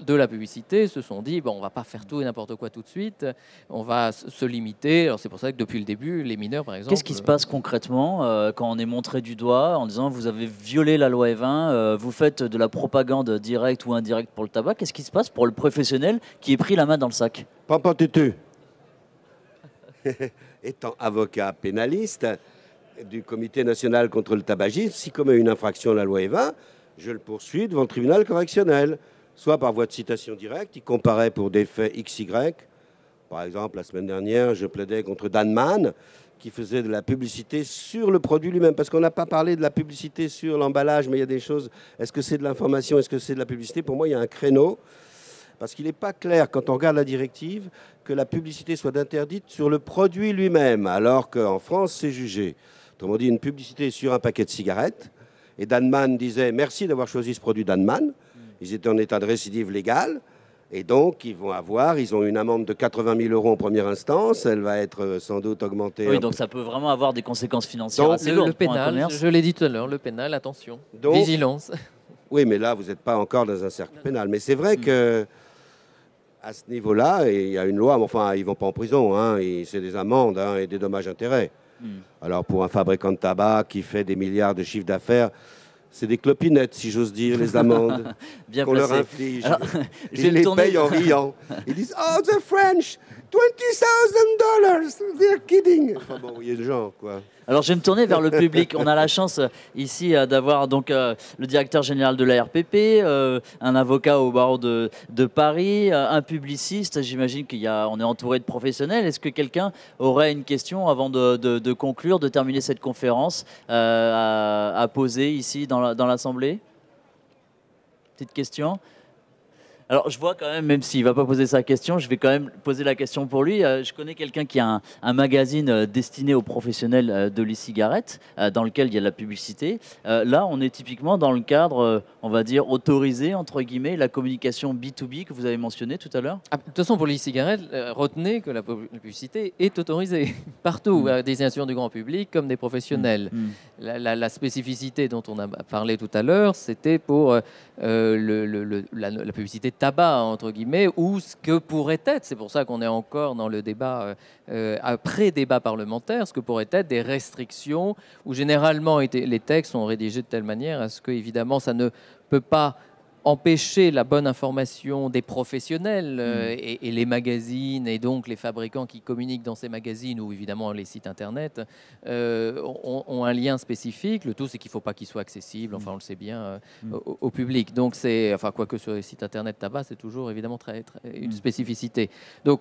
de la publicité se sont dit, bon, on va pas faire tout et n'importe quoi tout de suite, on va se limiter. Alors c'est pour ça que depuis le début, les mineurs, par exemple...
Qu'est-ce qui se passe concrètement euh, quand on est montré du doigt en disant vous avez violé la loi E20, euh, vous faites de la propagande directe ou indirecte pour le tabac Qu'est-ce qui se passe pour le professionnel qui est pris la main dans le sac?
Pampan tutu. Étant avocat pénaliste du Comité national contre le tabagisme, s'il commet une infraction à la loi E20, je le poursuis devant le tribunal correctionnel, soit par voie de citation directe, il comparaît pour des faits XY. Par exemple, la semaine dernière, je plaidais contre Dan Mann, qui faisait de la publicité sur le produit lui-même, parce qu'on n'a pas parlé de la publicité sur l'emballage, mais il y a des choses. Est-ce que c'est de l'information? Est-ce que c'est de la publicité? Pour moi, il y a un créneau. Parce qu'il n'est pas clair, quand on regarde la directive, que la publicité soit interdite sur le produit lui-même, alors qu'en France, c'est jugé. Autrement dit, une publicité sur un paquet de cigarettes. Et Danman disait merci d'avoir choisi ce produit Danman. Ils étaient en état de récidive légale. Et donc, ils vont avoir, ils ont une amende de 80 000 euros en première instance. Elle va être euh, sans doute augmentée.
Oui, donc ça peut vraiment avoir des conséquences financières
Donc,
assez
le,
lourdes
le
pour un
pénal, je l'ai dit tout à l'heure, le pénal, attention,
Donc-
vigilance.
Oui, mais là, vous n'êtes pas encore dans un cercle pénal. Mais c'est vrai que à ce niveau-là, il y a une loi, mais enfin, ils vont pas en prison, hein, c'est des amendes hein, et des dommages-intérêts. Alors, pour un fabricant de tabac qui fait des milliards de chiffres d'affaires, c'est des clopinettes, si j'ose dire, les amendes qu'on leur inflige.
Alors,
Ils les
tourner-
payent en riant. Ils disent Oh, the French, 20,000 dollars, they're kidding. Enfin bon, vous voyez le genre, quoi.
Alors je vais me tourner vers le public. On a la chance euh, ici euh, d'avoir donc euh, le directeur général de la RPP, un avocat au barreau de, de Paris, un publiciste. J'imagine qu'il y a, on est entouré de professionnels. Est-ce que quelqu'un aurait une question avant de, de- de conclure, de terminer cette conférence euh, à, à poser ici dans la- dans l'assemblée? Petite question. Alors, je vois quand même, même s'il ne va pas poser sa question, je vais quand même poser la question pour lui. Euh, je connais quelqu'un qui a un, un magazine euh, destiné aux professionnels euh, de l'e-cigarette, dans lequel il y a de la publicité. Là, on est typiquement dans le cadre, on va dire, autorisé, entre guillemets, la communication B2B que vous avez mentionné tout à l'heure.
Ah, de toute façon, pour euh, retenez que la pu- la publicité est autorisée partout, à destination du grand public comme des professionnels.
Mm.
La, la- la spécificité dont on a parlé tout à l'heure, c'était pour euh, le- le- le- la, la publicité tabac, entre guillemets, ou ce que pourrait être, c'est pour ça qu'on est encore dans le débat, euh, euh, après-débat parlementaire, ce que pourrait être des restrictions, où généralement les textes sont rédigés de telle manière à ce que, évidemment, ça ne peut pas empêcher la bonne information des professionnels euh, et, et les magazines et donc les fabricants qui communiquent dans ces magazines ou évidemment les sites internet euh, ont, ont un lien spécifique. Le tout, c'est qu'il ne faut pas qu'il soit accessible, enfin on le sait bien, euh, au, au public. Donc c'est, enfin quoique sur les sites internet tabac, c'est toujours évidemment très, très- une spécificité. Donc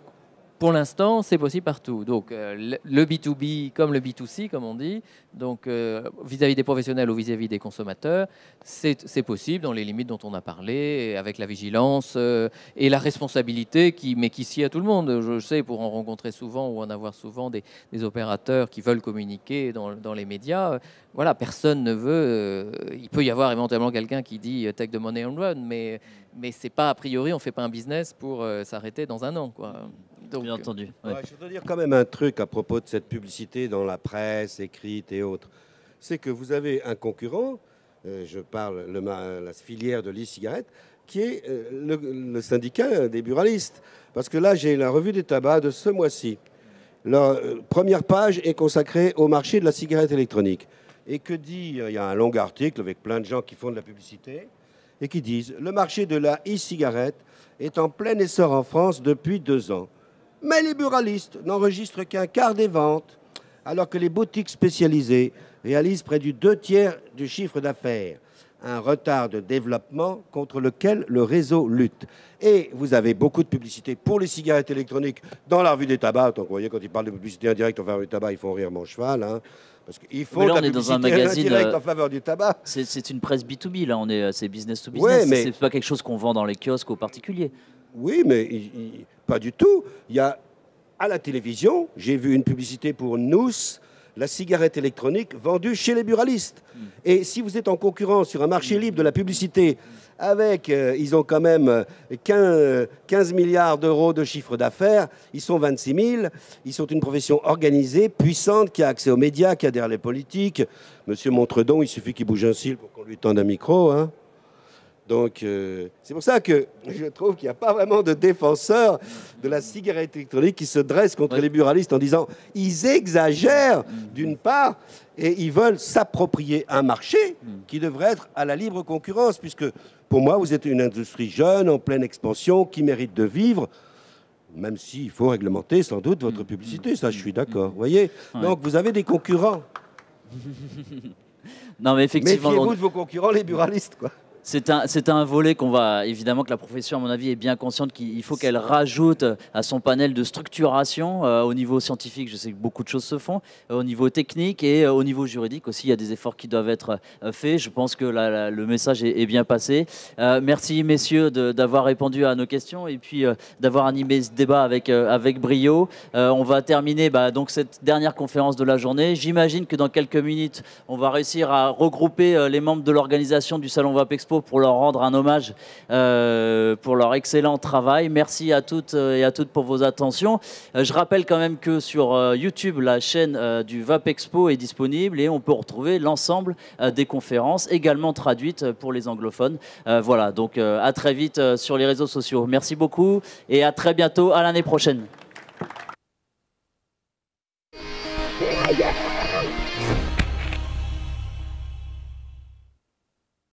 pour l'instant, c'est possible partout. Donc, euh, le le B2B comme le B2C, comme on dit, donc euh, vis-à-vis des professionnels ou vis-à-vis des consommateurs, c'est possible dans les limites dont on a parlé, avec la vigilance euh, et la responsabilité, qui, mais qui à tout le monde. Je sais, pour en rencontrer souvent ou en avoir souvent des, opérateurs qui veulent communiquer dans, les médias, voilà, personne ne veut. il peut y avoir éventuellement quelqu'un qui dit take the money and run, mais, mais c'est pas a priori, on fait pas un business pour s'arrêter dans un an. Quoi. Donc,
Bien entendu. ouais.
Ouais, je voudrais dire quand même un truc à propos de cette publicité dans la presse écrite et autres. C'est que vous avez un concurrent, euh, je parle le, la filière de l'e-cigarette, qui est euh, le, le syndicat des buralistes. Parce que là, j'ai la revue des tabacs de ce mois-ci. La euh, première page est consacrée au marché de la cigarette électronique. Et que dit, euh, il y a un long article avec plein de gens qui font de la publicité, et qui disent, le marché de la e-cigarette est en plein essor en France depuis deux ans. Mais les buralistes n'enregistrent qu'un quart des ventes, alors que les boutiques spécialisées réalisent près du deux tiers du chiffre d'affaires. Un retard de développement contre lequel le réseau lutte. Et vous avez beaucoup de publicité pour les cigarettes électroniques dans la revue des tabacs. Donc, vous voyez, quand ils parlent de publicité indirecte en faveur du tabac, ils font rire mon cheval. hein, parce qu'ils font
Mais là, on
la
est dans un magazine,
indirecte
euh,
en faveur du tabac.
C'est une presse B2B, là, on est, euh, c'est business to business.
Ouais, mais-
C'est pas quelque chose qu'on vend dans les kiosques aux particuliers.
Oui, mais il- il- pas du tout. Il y a à la télévision, j'ai vu une publicité pour Nous, la cigarette électronique vendue chez les buralistes. Et si vous êtes en concurrence sur un marché libre de la publicité, avec, euh, ils ont quand même euh, 15, 15 milliards d'euros de chiffre d'affaires, ils sont 26 000, ils sont une profession organisée, puissante, qui a accès aux médias, qui adhère les politiques. Monsieur Montredon, il suffit qu'il bouge un cil pour qu'on lui tende un micro. Hein. Donc, euh, c'est pour ça que je trouve qu'il n'y a pas vraiment de défenseurs de la cigarette électronique qui se dressent contre les buralistes en disant ils exagèrent d'une part et ils veulent s'approprier un marché qui devrait être à la libre concurrence, puisque pour moi, vous êtes une industrie jeune, en pleine expansion, qui mérite de vivre. Même s'il faut réglementer sans doute votre publicité, ça je suis d'accord. Vous voyez Donc vous avez des concurrents.
Non, mais effectivement,
Méfiez-vous
on-
de vos concurrents, les buralistes. Quoi.
C'est un, un volet qu'on va évidemment que la profession, à mon avis, est bien consciente qu'il faut qu'elle rajoute à son panel de structuration euh, au niveau scientifique. Je sais que beaucoup de choses se font euh, au niveau technique et euh, au niveau juridique aussi. Il y a des efforts qui doivent être faits. Je pense que le message est, bien passé. Merci messieurs d'avoir répondu à nos questions et puis d'avoir animé ce débat avec avec brio. On va terminer bah, donc cette dernière conférence de la journée. J'imagine que dans quelques minutes, on va réussir à regrouper les membres de l'organisation du Salon Vap Expo pour leur rendre un hommage euh, pour leur excellent travail. Merci à toutes euh, et à toutes pour vos attentions. Euh, je rappelle quand même que sur YouTube, la chaîne du Vap Expo est disponible et on peut retrouver l'ensemble des conférences également traduites pour les anglophones. Voilà, donc à très vite sur les réseaux sociaux. Merci beaucoup et à très bientôt à l'année prochaine.